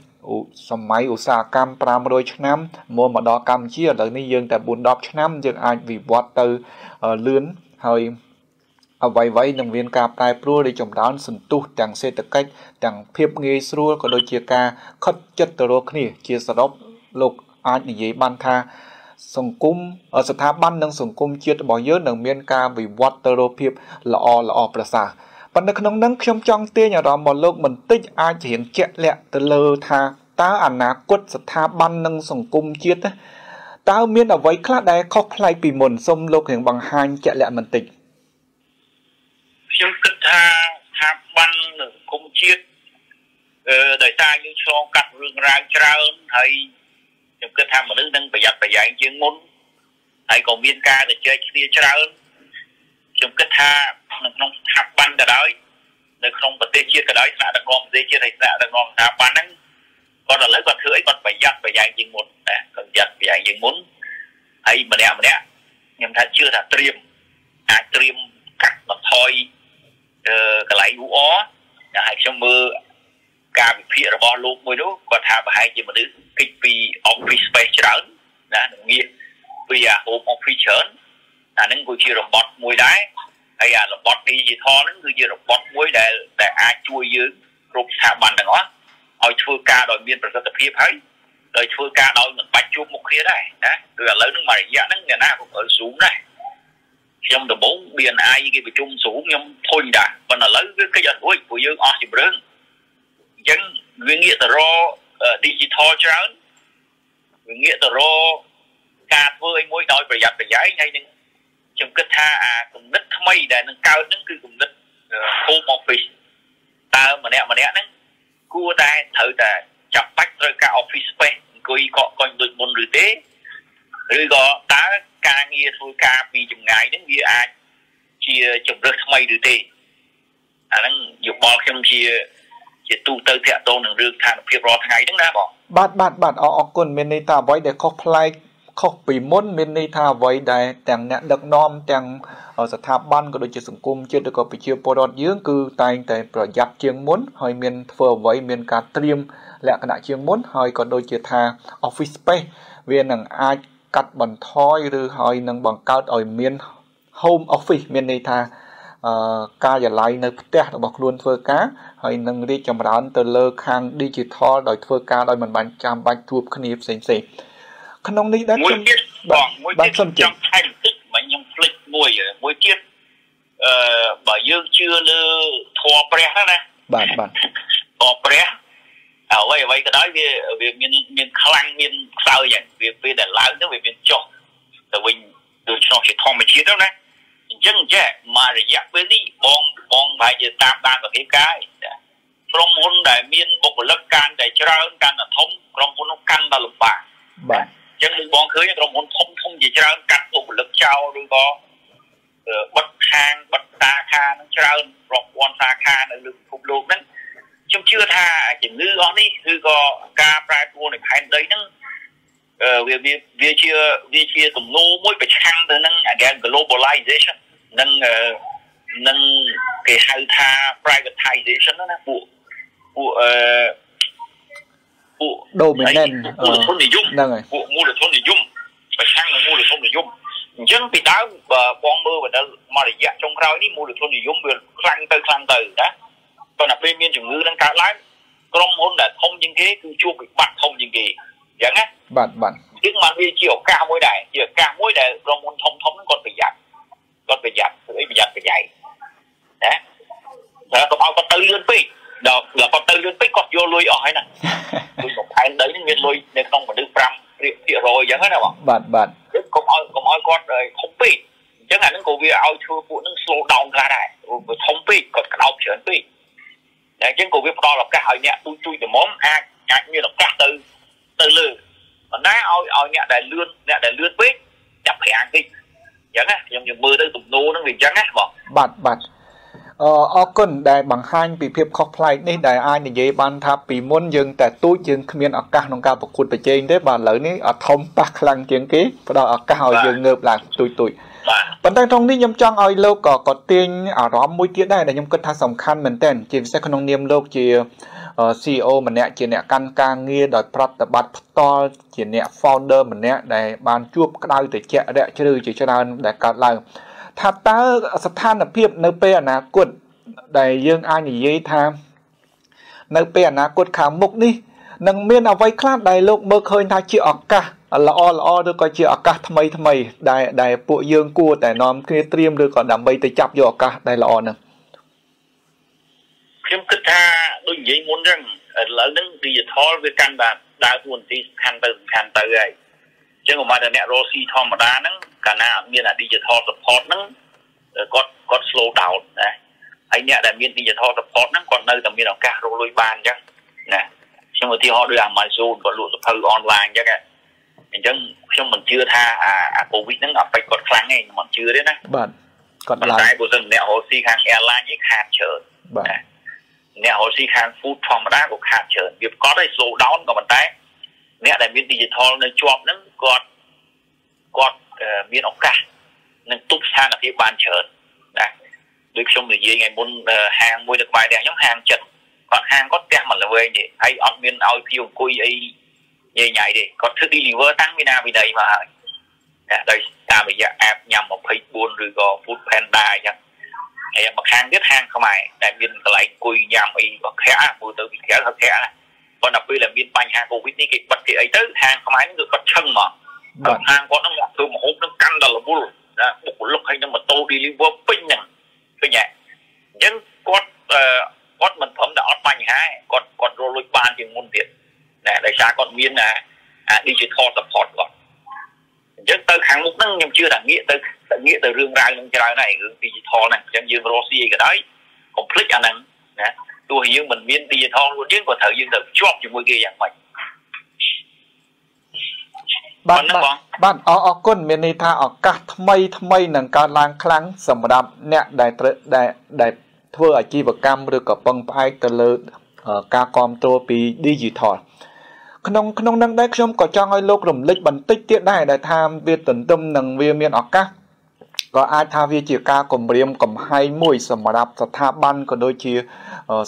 សម័យឧស្សាហកម្ម500ឆ្នាំមកមកដល់កម្ពុជាឥឡូវនេះយើងតែ4 10ឆ្នាំយើងអាចវិវត្តទៅលឿនហើយអ្វីៗនឹងមានការប្រែប្រួលរីកចម្រើនសន្ទុះទាំងសេដ្ឋកិច្ចទាំងភាពងាយស្រួលក៏ដូចជាការខិតចិត្តទៅរកគ្នាជាសរុបលោកអាចនិយាយបានថា សង្គមស្ថាប័ននិងសង្គមជាតិរបស់យើងនឹងមានការវិវត្តទៅរកភាពល្អល្អប្រសើរប៉ុន្តែក្នុងនឹងខ្ញុំចង់ទាញអារម្មណ៍មកលោកបន្តិចអាចរៀងជាក់លាក់ទៅលើថាតើអនាគតស្ថាប័ននិងសង្គមជាតិតើមានអ្វីខ្លះដែលខុសប្លែកពីមុនសូមលោករៀងបង្ហាញជាក់លាក់បន្តិចខ្ញុំគិតថាស្ថាប័ននិងសង្គមជាតិអឺដោយសារយើងឆ្លងកាត់រឿងរ៉ាវច្រើនហើយ ខ្ញុំគិតថាមនុស្សនឹងប្រយ័ត្នប្រយែងជាងមុនហើយក៏មានការទៅជែកគ្នាច្រើនខ្ញុំគិតថានៅក្នុងស្ថាប័នក៏ដោយនៅក្នុងប្រទេសជាតិក៏ដោយថ្នាក់ដឹកនាំប្រទេសជាតិហើយថ្នាក់ដឹកនាំស្ថាប័នហ្នឹងគាត់ឥឡូវគាត់ធ្វើអីគាត់ប្រយ័ត្នប្រយែងជាងមុនណាគាត់ប្រយ័ត្នប្រយែងជាងមុនហើយម្នាក់ម្នាក់ខ្ញុំថាជឿថាត្រៀមអាចត្រៀមកាត់បន្ថយអឺកន្លែង UR ហើយខ្ញុំមើល ការវិភាគរបស់លោកមួយនោះគាត់ថាប្រហែលជាមនុស្សគិតពី office space ច្រើនណានឹងងាកពី home office ច្រើនអានឹងគឺជារបត់មួយដែរហើយអារបត់ digital ហ្នឹងគឺជារបត់មួយដែលដែលអាចជួយយើងគ្រប់ស្ថាប័នទាំងអស់ឲ្យធ្វើការដោយមានប្រសិទ្ធភាពហើយដោយធ្វើការដោយមិនបាច់ជួបមុខគ្នាដែរណាគឺឥឡូវហ្នឹងមួយរយៈហ្នឹងអ្នកណាក៏ប្រើ Zoom ដែរខ្ញុំដំបូង BNI គេប្រជុំ Zoom ខ្ញុំធុញដែរប៉ុន្តែឥឡូវវាគេអត់រួចព្រោះយើងអស់ជំរឿន អញ្ចឹងវាងាកទៅរក digital ច្រើនវាងាកទៅរកការធ្វើឲ្យមួយដោយប្រយ័ត្នប្រយែងហើយនឹងខ្ញុំគិតថាអាគំនិតថ្មីដែលនឹងកើតហ្នឹងគឺគំនិត home office តើម្នាក់ម្នាក់ហ្នឹងគួរតែត្រូវតែចាប់បាច់ត្រូវការ office space អង្គុយកកកុញដូចមុនឬទេឬក៏តើការងារធ្វើការពីចម្ងាយហ្នឹងវាអាចជាជំរើសថ្មីឬទេអាហ្នឹងយោបល់ខ្ញុំជា ជាទូទៅតាក់ទងនឹងរឿងស្ថានភាពរាល់ថ្ងៃហ្នឹងណាបងបាទបាទបាទអរគុណមានន័យថាអ្វីដែលខុសប្លែកខុសពីមុនមានន័យថាអ្វីដែលទាំងអ្នកដឹកនាំទាំងស្ថាប័នក៏ដូចជាសង្គមជាតិឬក៏ប្រជាពលរដ្ឋយើងគឺតែងតែប្រយ័ត្នជាងមុនហើយមានធ្វើអ្វីមានការត្រៀមលក្ខណៈជាងមុនហើយក៏ដូចជាថា office space វានឹងអាចកាត់បន្ថយឬហើយនឹងបង្កើតឲ្យមាន home office មានន័យថាអឺ ការិយាល័យនៅផ្ទះរបស់ខ្លួនធ្វើការហើយនឹងរីកចម្រើនទៅលើខាង digital ដោយធ្វើការដោយមិនបាច់ចាំបាច់ជួបគ្នាផ្សេងផ្សេងក្នុងនេះដែរខ្ញុំបងមួយទៀតខ្ញុំចង់ថែមបន្តិចមកខ្ញុំភ្លេចមួយមួយទៀតអឺបើយើងជឿលើធម៌ព្រះណាបាទបាទធម៌ព្រះអ្វីអ្វីក៏ដោយវាវាមានមានខ្លាំងមានខ្សោយហ្នឹងវាពេលដែលឡើងទៅវាមានចុះទៅវិញដូច្នោះជាធម្មជាតិទៅណាអអញ្ចឹងចេះមករយៈពេលនេះបងបងប្រហែលជាតាមដានប្រទេសកាយក្រុមហ៊ុនដែលមានបុគ្គលិកកាន់តែច្រើនកាន់តែធំក្រុមហ៊ុននោះកាន់តែលំបាកបាទអញ្ចឹងដូចបងឃើញក្រុមហ៊ុនធំធំជាច្រើនកាត់បុគ្គលិកចោលឬក៏បិទខាងបិទសាខានឹងច្រើនរាប់ពាន់សាខានៅលើពិភពលោកហ្នឹងខ្ញុំជឿថាជំងឺអស់នេះគឺក៏ការប្រែប្រួលនៃផែនដីហ្នឹងវាវាវាជាវាជាទំនោរមួយប្រឆាំងទៅនឹង again globalization និងនឹងគេហៅថា privatization ណាពួកពួកអឺពួក dominant មូលធននិយមហ្នឹងហើយពួកមូលធននិយមប្រឆាំងនឹងមូលធននិយមអញ្ចឹងពីដើមបងមើលបណ្ដិលមករយៈចុងក្រោយនេះមូលធននិយមវាខ្លាំងទៅខ្លាំងទៅណាប៉ុន្តែពេលមានជំងឺនឹងកើតឡើងក្រុមហ៊ុនដែលធំជាងគេគឺជួបវិបត្តិធំជាងគេអញ្ចឹងណាបាទបាទជាងមកវាជាឱកាសមួយដែរជាឱកាសមួយដែលក្រុមហ៊ុនធំធំហ្នឹងគាត់ប្រយ័ត្ន គាត់ប្រយ័ត្នធ្វើអីប្រយ័ត្នប្រយែងណាតែកុំឲ្យគាត់ទៅលឿនពេកដល់ដល់គាត់ទៅលឿនពេកគាត់យកលុយអស់ហើយណាលុយមកផែនដីហ្នឹងមានលុយនៅក្នុងមនុស្ស5រៀបភាគរយអញ្ចឹងណាបងបាទបាទកុំឲ្យកុំឲ្យគាត់ធំពេកអញ្ចឹងអាហ្នឹងក៏វាឲ្យធ្វើពួកហ្នឹង slow down ខ្លះដែរវាធំពេកគាត់ក្តោបច្រើនពេកតែអញ្ចឹងក៏វាផ្ដល់ឱកាសឲ្យអ្នកទូជួយទៅមុំអាចអាចមានឱកាសទៅទៅលើប៉ុន្តែឲ្យឲ្យអ្នកដែលលឿនអ្នកដែលលឿនពេកចាប់ប្រាំងតិច អញ្ចឹងណាខ្ញុំខ្ញុំមើលទៅទំនោរហ្នឹងវាអញ្ចឹងណាបងបាទបាទអអរគុណដែលបង្ហាញពីភាពខុសប្លែកនេះដែលអាចនិយាយបានថាពីមុនយើងតែទូចយើងគ្មានឱកាសក្នុងការប្រកួតប្រជែងទេបាទឥឡូវនេះអត់ធំប៉ះខ្លាំងជាងគេផ្ដល់ឱកាសឲ្យយើងងើបឡើងទូចទូចប៉ុន្តែក្នុងនេះខ្ញុំចង់ឲ្យលោកក៏ក៏ទាញអារម្មណ៍មួយទៀតដែរដែលខ្ញុំគិតថាសំខាន់មែនទែនជាពិសេសក្នុងនាមលោកជា CEO ម្នាក់ជាអ្នកកាន់ការងារដោយប្រតិបត្តិផ្ទាល់ជាអ្នក founder ម្នាក់ដែលបានជួបក្តៅត្រជាក់រាក់ជ្រៅជាច្រើនដែលកើតឡើងថាតើស្ថានភាពនៅពេលអនាគតដែលយើងអាចនិយាយថា នៅពេលអនាគតខាងមុខនេះនឹងមានអ្វីខ្លះដែលលោកមើលឃើញថាជាឱកាសល្អល្អឬក៏ជាឱកាសថ្មីថ្មី ដែលដែលពួកយើងគួរតែនាំគ្នាត្រៀមឬក៏ដើម្បីទៅចាប់យកឱកាសដែលល្អហ្នឹងខ្ញុំគិតថា ដូចនិយាយមុនចឹងឥឡូវហ្នឹង digital វាកាន់តែដើរតួនាទីសំខាន់ទៅសំខាន់ទៅហើយអញ្ចឹងកុំឲ្យតែអ្នករស់ស៊ីធម្មតាហ្នឹងកាលណាអត់មានអា digital support ហ្នឹងគាត់គាត់ slow down ណាហើយអ្នកដែលមាន digital support ហ្នឹងគាត់នៅតែមានឱកាសរកលុយបានអញ្ចឹងណាខ្ញុំឧទាហរណ៍ដូច Amazon គាត់លក់សភៅ online អញ្ចឹងអញ្ចឹងខ្ញុំមិនជឿថាអាអា COVID ហ្នឹងអត់ពេចគាត់ខ្លាំងទេខ្ញុំមិនជឿទេណាបាទគាត់ឡើងតែបើសិនអ្នករស់ស៊ីខាង airline នេះខាតច្រើនបាទ អ្នករស់ស៊ីខាង food ធម្មតាក៏ខាតច្រើនវាប្រកបឲ្យ slow down ក៏ប៉ុន្តែអ្នកដែលមាន digital នៅជាប់ហ្នឹងគាត់គាត់មានឱកាសនឹងទប់ស្ថានភាពបានច្រើនណាដូចខ្ញុំនិយាយថ្ងៃមុនហាងមួយនៅក្បែរផ្ទះខ្ញុំហាងចិត្តគាត់ហាងគាត់ផ្ទះមកល្វែងទេហើយអត់មានឲ្យភីអង្គុយអីញ៉ៃញ៉ៃទេគាត់ធ្វើ deliver តាំងពីណាពីណីមកហើយដោយតាមរយៈ app ញ៉ាំ24ឬក៏ Food Panda អញ្ចឹង ហើយមកខាងទៀតហាងខ្មែរដែលមានកន្លែងអង្គុយញ៉ាំអីក៏ខៈមើលទៅពីក្រៅក៏ខៈណាប៉ុន្តែពេលដែលមានបញ្ហា Covid នេះគេបិទគេអីទៅហាងខ្មែរនេះគឺគាត់ឆឹងមកហាងគាត់ហ្នឹងមកធ្វើម្ហូបនឹងកាន់ដល់រវល់ណាបុគ្គលិកហើយនឹងម៉ូតូ deliver ពេញហ្នឹងឃើញទេអញ្ចឹងគាត់គាត់មិនព្រមតែអត់បញ្ហាគាត់គាត់រលួយបានជាងមុនទៀតណាដោយសារគាត់មានអា digital support គាត់ អញ្ចឹងទៅខាងមុខហ្នឹងខ្ញុំជឿថាងាកទៅងាកទៅរឿងរ៉ាវនឹងច្រើនហើយរឿង digital ហ្នឹងអញ្ចឹងយើងរស់ស៊ីអីក៏ដោយកុំភ្លេចអាហ្នឹងណាទោះយើងមិនមាន digital ខ្លួនយើងក៏ត្រូវយើងទៅជាប់ជាមួយគេយ៉ាងម៉េចបាទបាទអរគុណមានន័យថាឱកាសថ្មីថ្មីនឹងកើតឡើងខ្លាំងសម្រាប់អ្នកដែលដែលដែលធ្វើអាជីវកម្មឬក៏ពឹងផ្អែកទៅលើការគ្រប់គ្រងពី digital ក្នុងក្នុងនឹងដែរខ្ញុំក៏ចង់ឲ្យលោករំលឹកបន្តិចទៀតដែរដែលថាវាទន្ទឹមនឹងវាមានឱកាសក៏អាចថាវាជាការគម្រាមកំហែងមួយសម្រាប់ស្ថាប័នក៏ដូចជា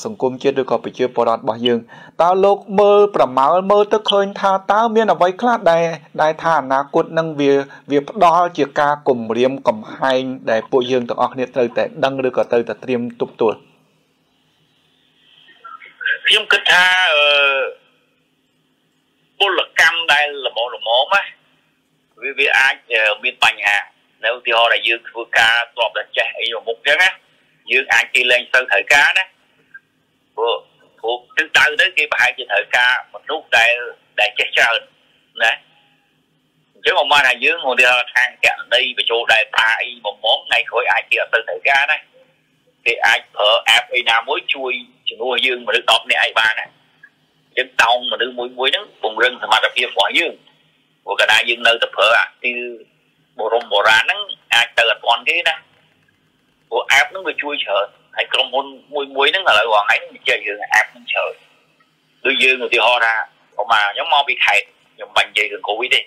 សង្គមជាតិឬក៏ប្រជាពលរដ្ឋរបស់យើងតើលោកមើលប្រមាលមើលទៅឃើញថាតើមានអ្វីខ្លះដែលដែលថាអនាគតនឹងវាវាផ្ដល់ជាការគម្រាមកំហែងដែលពួកយើងទាំងអស់គ្នាត្រូវតែដឹងឬក៏ត្រូវតែត្រៀមទប់ទល់ខ្ញុំគិតថាអឺ ពលកម្មដែលល្មមល្មមណាវាវាអាចមានបញ្ហានៅឧទាហរណ៍ដែលយើងធ្វើការស្របតែចេះអីមុខចឹងណាយើងអាចគេលែងទៅត្រូវការណាព្រោះព្រោះទឹកដៅទៅគេប្រហែលជាត្រូវការមនុស្សដែលដែលចេះច្រើនណាអញ្ចឹងមកមកថាយើងមកទៅខាងកណីបញ្ចូលដែរតាអីបំងថ្ងៃក្រោយអាចគេអត់ទៅត្រូវការណាគេអាចប្រើ app អីណាមួយជួយជំនួសយើងមនុស្ស10នាក់អីបានណា ចឹងតោងមនុស្សមួយមួយហ្នឹងពង្រឹងសមត្ថភាពរបស់យើងព្រោះកាលណាយើងនៅតែប្រើអាទីបរមបុរាណហ្នឹងអាចទៅអត់ទាន់គេណាព្រោះ app ហ្នឹងវាជួយច្រើនហើយក្រុមហ៊ុនមួយមួយហ្នឹងឥឡូវរងថ្ងៃនិយាយយើង app ហ្នឹងច្រើនដូចយើងឧទាហរណ៍ថាប្រហែលខ្ញុំមកពីខេត្តខ្ញុំបាញ់និយាយរឿងកូវីដទេ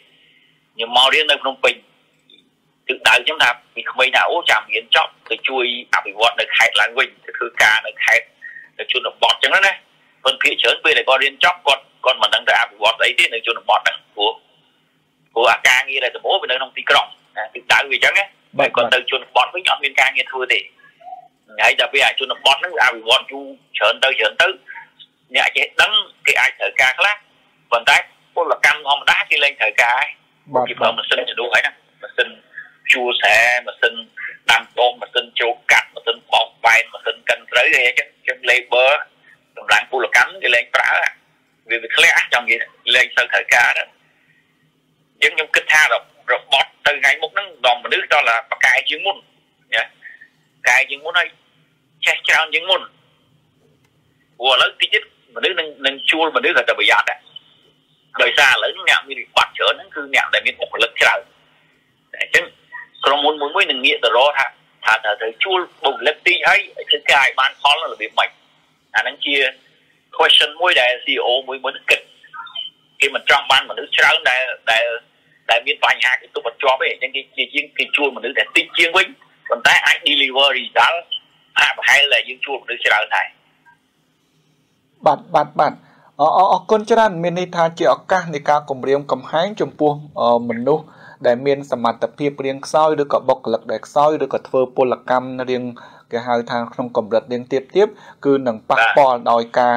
ខ្ញុំមករៀននៅភ្នំពេញទិសដៅខ្ញុំថាពីក្មេងថាអូចាំរៀនចប់ទៅជួយអភិវឌ្ឍនៅខេត្តឡើងវិញទៅធ្វើការនៅខេត្តនៅជនបទអញ្ចឹងណា ប៉ុន្តែភាគច្រើនពេលដែលគាត់រៀនចប់គាត់គាត់មិនដឹងទៅអភិវឌ្ឍអីទេនៅជនបទហ្នឹងព្រោះព្រោះអាការងារដែលដំបូងវានៅក្នុងទីក្រុងទិសដៅវាអញ្ចឹងណាបើគាត់ទៅជនបទវិញអត់មានការងារធ្វើទេហើយដល់ពេលអាជនបទហ្នឹងអភិវឌ្ឍយូរច្រើនទៅច្រើនទៅអ្នកចេះដឹងគេអាចត្រូវការខ្លះប៉ុន្តែពលកម្មធម្មតាគេលែងត្រូវការហើយគេប្រើម៉ាស៊ីនជំនួសហើយណាម៉ាស៊ីនជួស្រែម៉ាស៊ីនដាំដុះម៉ាស៊ីនជ្រោកកាត់ម៉ាស៊ីនបោកបែនម៉ាស៊ីនកិនស្រូវអីចឹងចឹង labor កម្លាំងពលកម្មគេលែងប្រើវាវាធ្លាក់ចង់និយាយលែងទៅត្រូវការហ្នឹងអញ្ចឹងខ្ញុំគិតថារបត់ទៅថ្ងៃមុខហ្នឹងដល់មនុស្សដល់បកកាយជាងមុនណាកាយជាងមុនហើយចេះច្រើនជាងមុនព្រោះឥឡូវតិចទៀតមនុស្សនឹងនឹងជួលមនុស្សគាត់ទៅប្រយ័ត្នដែរដោយសារឥឡូវអ្នកមានវិបត្តិច្រើនហ្នឹងគឺអ្នកដែលមានបុគ្គលិកច្រើនអញ្ចឹងក្រុមហ៊ុនមួយមួយនឹងងាកទៅរកថាថាត្រូវជួលបុគ្គលិកទីហើយធ្វើការឲ្យបានផលរបៀបម៉េច អាហ្នឹងជា question មួយដែល CEO មួយមួយគិតគេមិនចង់បានមនុស្សច្រើនដែលដែលដែលមានបញ្ហាគេទុកបញ្ជាប់ទេអញ្ចឹងគេជាជាងគេជួលមនុស្សតែតិចជាងវិញប៉ុន្តែអាច deliver result ហាក់ប្រហែលដែលយើងជួលមនុស្សច្រើនដែរបាទបាទបាទអរអរគុណច្រើនមានន័យថាជាឱកាសនៃការគម្រាមកំហែងចំពោះមនុស្សដែលមានសមត្ថភាពរៀងខ្សោយឬក៏បុគ្គលិកដែលខ្សោយឬក៏ធ្វើពលកម្មរៀង គេហៅថាក្នុងកម្រិតរៀងទៀបទៀបគឺនឹងប៉ះពាល់ដោយការ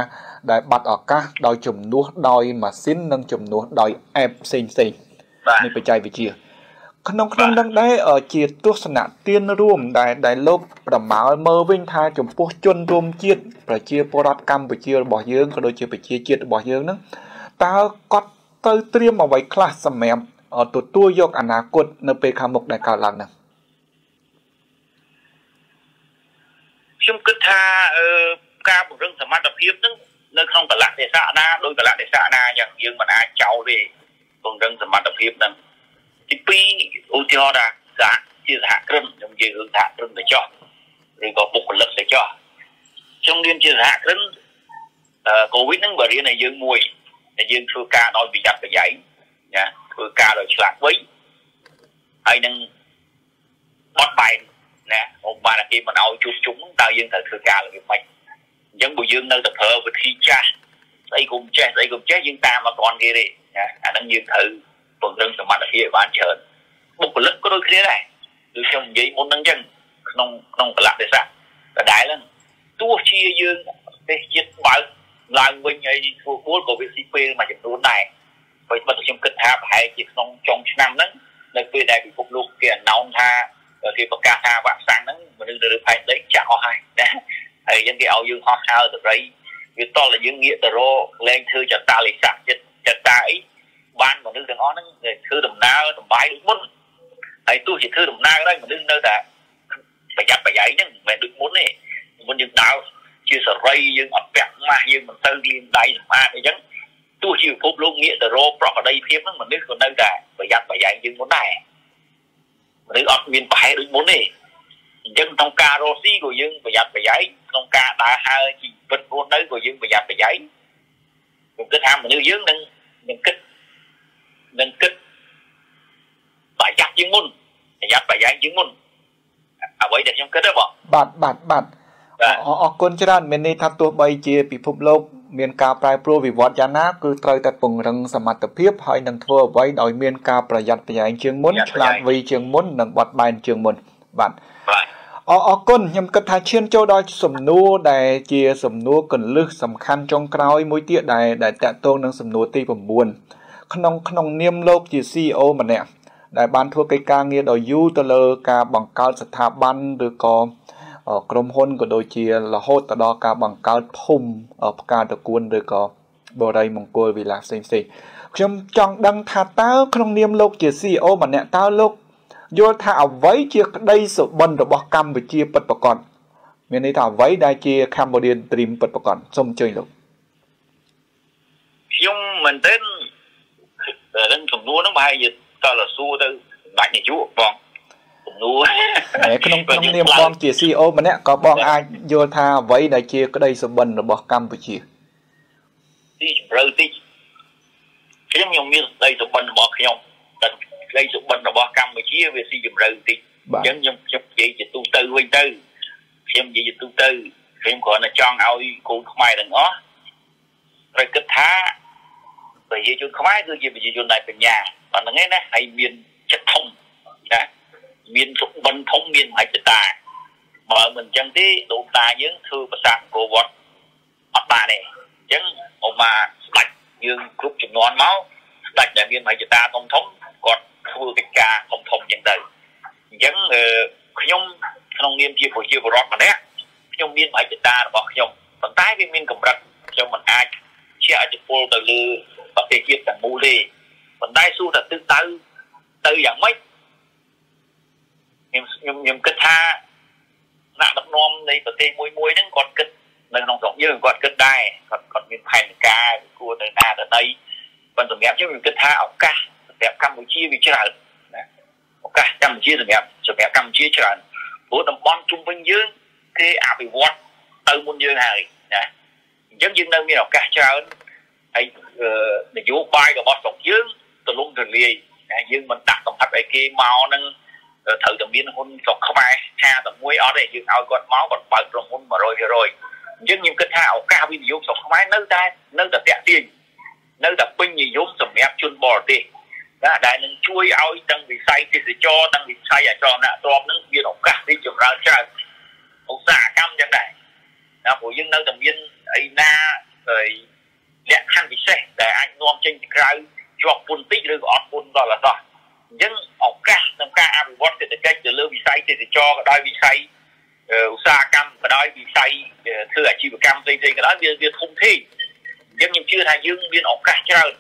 ដែលបាត់ឱកាសដោយជំនួសដោយម៉ាស៊ីននិងជំនួសដោយ app ផ្សេងផ្សេងនៃបច្ចេកវិទ្យាក្នុងក្នុងនឹងដែរជាទស្សនៈទានរួមដែលដែលលោកប្រមាលមើលវិញថាចំពោះជនរួមជាតិប្រជាពលរដ្ឋកម្ពុជារបស់យើងក៏ដូចជាប្រជាជាតិរបស់យើងហ្នឹងតើគាត់ទៅត្រៀមអ្វីខ្លះសម្រាប់ទទួលយកអនាគតនៅពេលខាងមុខដែលកើតឡើងហ្នឹង ខ្ញុំគិតថាអឺការពង្រឹងសមត្ថភាពហ្នឹងនៅក្នុងកលៈទេសៈណាដោយកលៈទេសៈណាយ៉ាងយើងមិនអាចចោលទេពង្រឹងសមត្ថភាពហ្នឹងទី2ឧទាហរណ៍ថាសហជាសហគ្រិនខ្ញុំនិយាយរឿងសហគ្រិនទៅចោះឬក៏បុគ្គលិកទៅចោះខ្ញុំរៀនជាសហគ្រិនអឺកូវីដហ្នឹងបើរៀនឲ្យយើងមួយតែយើងធ្វើការដោយប្រយ័ត្នប្រយែងណាធ្វើការដោយឆ្លាតវៃហើយនឹងបត់បែន ណា ông បានគេមិនឲ្យជួបជុំតើយើងត្រូវធ្វើការរបៀបម៉េចអញ្ចឹងបើយើងនៅតែប្រើវិធីចាស់ស្អីគុំចេះស្អីគុំចេះយើងតាមមកគ្រាន់គេទេណាអាហ្នឹងយើងត្រូវពង្រឹងសមត្ថភាពឲ្យបានច្រើនបុគ្គលិកក៏ដូចគ្នាដែរដូចខ្ញុំនិយាយមុនហ្នឹងអញ្ចឹងក្នុងក្នុងកលៈទេសៈដដែលហ្នឹងទោះជាយើងទេសជាតិបើកឡើងវិញហើយធ្វើគួលក៏វាស៊ីពេលមួយចំនួនដែរបើបើខ្ញុំគិតថាប្រហែលជាក្នុងចុងឆ្នាំហ្នឹងនៅពេលដែលពិភពលោកគេអណោនថា គេប្រកាសថាវ៉ាក់សាំងហ្នឹងមនុស្សនៅលើផែនដីចាក់អស់ហើយណាហើយអញ្ចឹងគេឲ្យយើងហោះហើរទៅរីវាតល់តែយើងងាកទៅរកលែងធ្វើចតាលិស័កចិត្តចតាអីបានមនុស្សទាំងអស់ហ្នឹងធ្វើដំណើរសំបាយដូចមុនហើយទោះជាធ្វើដំណើរដែរមនុស្សនៅតែប្រយ័ត្នប្រយែងហ្នឹងមិនមែនដូចមុនទេមុនយើងដើរជាសេរីយើងអត់ពាក់ម៉ាស់យើងមិនទៅលាងដៃសម្អាតអីចឹងទោះជាពិភពលោកងាកទៅរកប្រកបដីភាពហ្នឹងមនុស្សក៏នៅតែប្រយ័ត្នប្រយែងយើងមុនដែរ មនុស្សអត់មានប្រហែលដូចមុនទេអញ្ចឹងក្នុងការរស់ស៊ីក៏យើងប្រយ័ត្នប្រយែងក្នុងការដើរហើរជីវិតរស់នៅក៏យើងប្រយ័ត្នប្រយែងខ្ញុំគិតថាមនុស្សយើងនឹងនឹងគិតនឹងគិតប្រយ័ត្នជាងមុនប្រយ័ត្នប្រយែងជាងមុនអ្វីដែលខ្ញុំគិតទេបងបាទបាទបាទអរគុណច្រើនមានន័យថាទោះបីជាពិភពលោក មានការប្រែប្រួលវិវត្តយ៉ាងណាគឺត្រូវតែពង្រឹងសមត្ថភាពហើយនឹងធ្វើអ្វីដោយមានការប្រយ័ត្នប្រយែងជាងមុនឆ្លាតវៃជាងមុននិងបត់បែនជាងមុនបាទអរអរគុណខ្ញុំគិតថាឈានចូលដល់សំណួរដែលជាសំណួរកលឹះសំខាន់ចុងក្រោយមួយទៀតដែលដែលតកតងនឹងសំណួរទី9ក្នុងក្នុងនាមលោកជា CEO ម្នាក់ដែលបានធ្វើកិច្ចការងារដ៏យូរទៅលើការបង្កើតស្ថាប័នឬក៏ ក្រុមហ៊ុនក៏ដូចជារហូតទៅដល់ការបង្កើតភូមិផ្កាតកួនឬក៏បរិយមង្គលវិឡាសផ្សេងផ្សេងខ្ញុំចង់ដឹងថាតើក្នុងនាមលោកជា CEO ម្នាក់តើលោកយល់ថាអ្វីជាក្តីសុបិនរបស់កម្ពុជាពិតប្រាកដមានន័យថាអ្វីដែលជា Cambodian Dream ពិតប្រាកដសូមអញ្ជើញលោកខ្ញុំមែនទែនរឿងចំនួនហ្នឹងប្រហែលជាតើសួរទៅដាច់នាយកបង ចំនួនក្នុងក្នុងនាមបងជា CEO ម្នាក់ក៏បងអាចយល់ថាអ្វីដែលជាក្តីសុបិនរបស់កម្ពុជាទីជម្រៅតិចខ្ញុំខ្ញុំមានក្តីសុបិនរបស់ខ្ញុំតែក្តីសុបិនរបស់កម្ពុជាវាស៊ីជម្រៅតិចអញ្ចឹងខ្ញុំខ្ញុំនិយាយជាទូទៅវិញទៅខ្ញុំនិយាយជាទូទៅខ្ញុំគ្រាន់តែចង់ឲ្យកូនខ្មែរទាំងអស់ត្រូវគិតថាប្រជាជនខ្មែរគឺជាប្រជាជនដែលបញ្ញាប៉ុណ្្នឹងឯណាហើយមានចិត្តធំណា មានសុបិនធំមានមហិច្ឆតាបើមិនអញ្ចឹងទេលោកតាយើងធ្វើប្រសាទអង្គរវត្តអត់បានទេអញ្ចឹងអមមាស្ដាច់យើងគ្រប់ចំនួនមកស្ដាច់ដែលមានមហិច្ឆតាធំធំគាត់ធ្វើកិច្ចការធំធំអញ្ចឹងទៅអញ្ចឹងខ្ញុំក្នុងនាមជាប្រជាពលរដ្ឋម្នាក់ខ្ញុំមានមហិច្ឆតារបស់ខ្ញុំប៉ុន្តែវាមានកម្រិតខ្ញុំមិនអាចជាអធិពលទៅលើប្រទេសជាតិទាំងមូលទេប៉ុន្តែសួរថាទិសដៅទៅយ៉ាងម៉េច ខ្ញុំខ្ញុំខ្ញុំគិតថាអ្នកដឹកនាំនៃប្រទេសមួយមួយហ្នឹងគាត់គិតនៅក្នុងស្រុកយើងគាត់គិតដែរគាត់គាត់មានផែនការគួរទៅណាទៅណីប៉ុន្តែសម្រាប់ខ្ញុំខ្ញុំគិតថាឱកាសសម្រាប់កម្ពុជាវាច្រើនណាឱកាសកម្ពុជាសម្រាប់សម្រាប់កម្ពុជាច្រើនព្រោះតំបន់ជុំវិញយើងគេអភិវឌ្ឍទៅមុនយើងហើយណាអញ្ចឹងយើងនៅមានឱកាសច្រើនហើយនយោបាយរបស់ស្រុកយើងទលំទលាយណាយើងមិនដាក់កំហិតឲ្យគេមកនឹង ត្រូវតែមានហ៊ុនស្រុកខ្មែរថាតែមួយអត់ទេយើងឲ្យគាត់មកគាត់បើកក្រុមហ៊ុន100%អញ្ចឹងខ្ញុំគិតថាឱកាសវិនិយោគស្រុកខ្មែរនៅតែនៅតែតាក់ទាញនៅតែពេញនិយមសម្រាប់ជនបរទេសណាដែលនឹងជួយឲ្យទាំងវិស័យទេសចរទាំងវិស័យអចលនៈទ្រព្យនឹងមានឱកាសរីកចម្រើនច្រើនឧស្សាហកម្មចឹងដែរណាព្រោះយើងនៅតែមានអីណាហើយលក្ខខណ្ឌពិសេសដែលអាចនាំចេញពីក្រៅជាប់ពន្ធតិចឬក៏អត់ពន្ធដល់អត់ អញ្ចឹងឱកាសក្នុងការអភិវឌ្ឍសេដ្ឋកិច្ចទៅលើវិស័យទេសចរក៏ដោយវិស័យឧស្សាហកម្មក៏ដោយវិស័យធ្វើអាជីវកម្មផ្សេងៗក៏ដោយវាវាធំធេងអញ្ចឹងខ្ញុំជឿថាយើងមានឱកាសច្រើន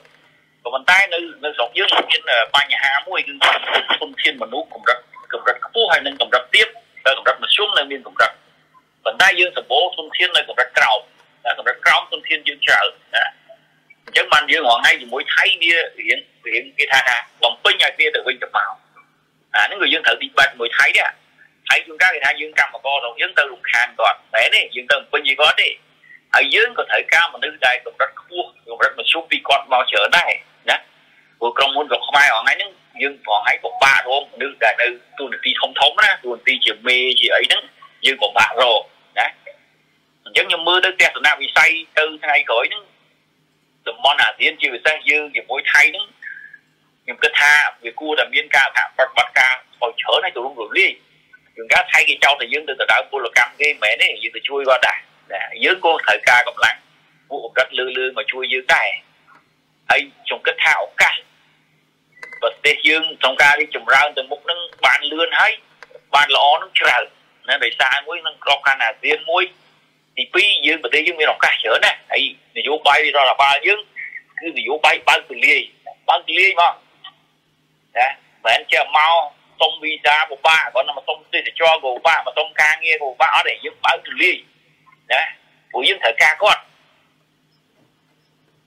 ក៏ប៉ុន្តែនៅនៅស្រុកយើងមានបញ្ហាមួយគឺធនធានមនុស្សកម្រិតកម្រិតខ្ពស់ហើយនិងកម្រិតទាបហើយកម្រិតមធ្យមនៅមានកម្រិតប៉ុន្តែយើងសម្បូរធនធាននៅកម្រិតក្រោមកម្រិតក្រោមធនធានយើងច្រើនណា អញ្ចឹងបានយើងរងថ្ងៃជាមួយថៃវារៀងរៀងគេថាថាបំពេញឲ្យវាទៅវិញទៅមកអាហ្នឹងគឺយើងត្រូវទីបាត់មួយថៃនេះថៃជួនកាលគេថាយើងកម្មកររបស់យើងទៅរំខានគាត់តែនេះយើងទៅបំពេញឲ្យគាត់ទេហើយយើងក៏ត្រូវការមនុស្សដែលកម្រិតខ្ពស់កម្រិតមធ្យមពីគាត់មកច្រើនដែរណាព្រោះក្រុមហ៊ុនរបស់ខ្មែរអងថ្ងៃហ្នឹងយើងប្រហែលពិបាករកមនុស្សដែលនៅទូនាទីធំធំណាទូនាទីជាមេជាអីហ្នឹងយើងពិបាករកណាអញ្ចឹងខ្ញុំមើលទៅទស្សនវិស័យទៅថ្ងៃក្រោយហ្នឹង តំបន់អាស៊ានជាពិសេសយើងជាមួយថៃហ្នឹងខ្ញុំគិតថាវាគួរតែមានការថាប្រតិបត្តិការឲ្យច្រើនឲ្យទូលំទូលាយយើងកាថៃគេចោទតែយើងទៅដៅពលកម្មគេមិនមែនទេយើងទៅជួយគាត់ដែរយើងក៏ត្រូវការកម្លាំងពួកកម្រិតលឺលឺមកជួយយើងដែរហើយខ្ញុំគិតថាឱកាសប្រទេសយើងក្នុងការរីកចម្រើនទៅមុខនឹងបានលឿនហើយបានល្អនឹងច្រើនណាដោយសារមួយនឹងក្របខ័ណ្ឌអាស៊ានមួយ ទី2យើងប្រទេសយើងមានឱកាសច្រើនណាស់ហើយនយោបាយរដ្ឋបាលយើងគឺនយោបាយបើកទូលាយបើកទូលាយមកណាមិនចេះមកសុំវីសាពិបាកគាត់មកសុំទេសចរក៏ពិបាកមកសុំការងារក៏ពិបាកអត់ទេយើងបើកទូលាយណាព្រោះយើងត្រូវការគាត់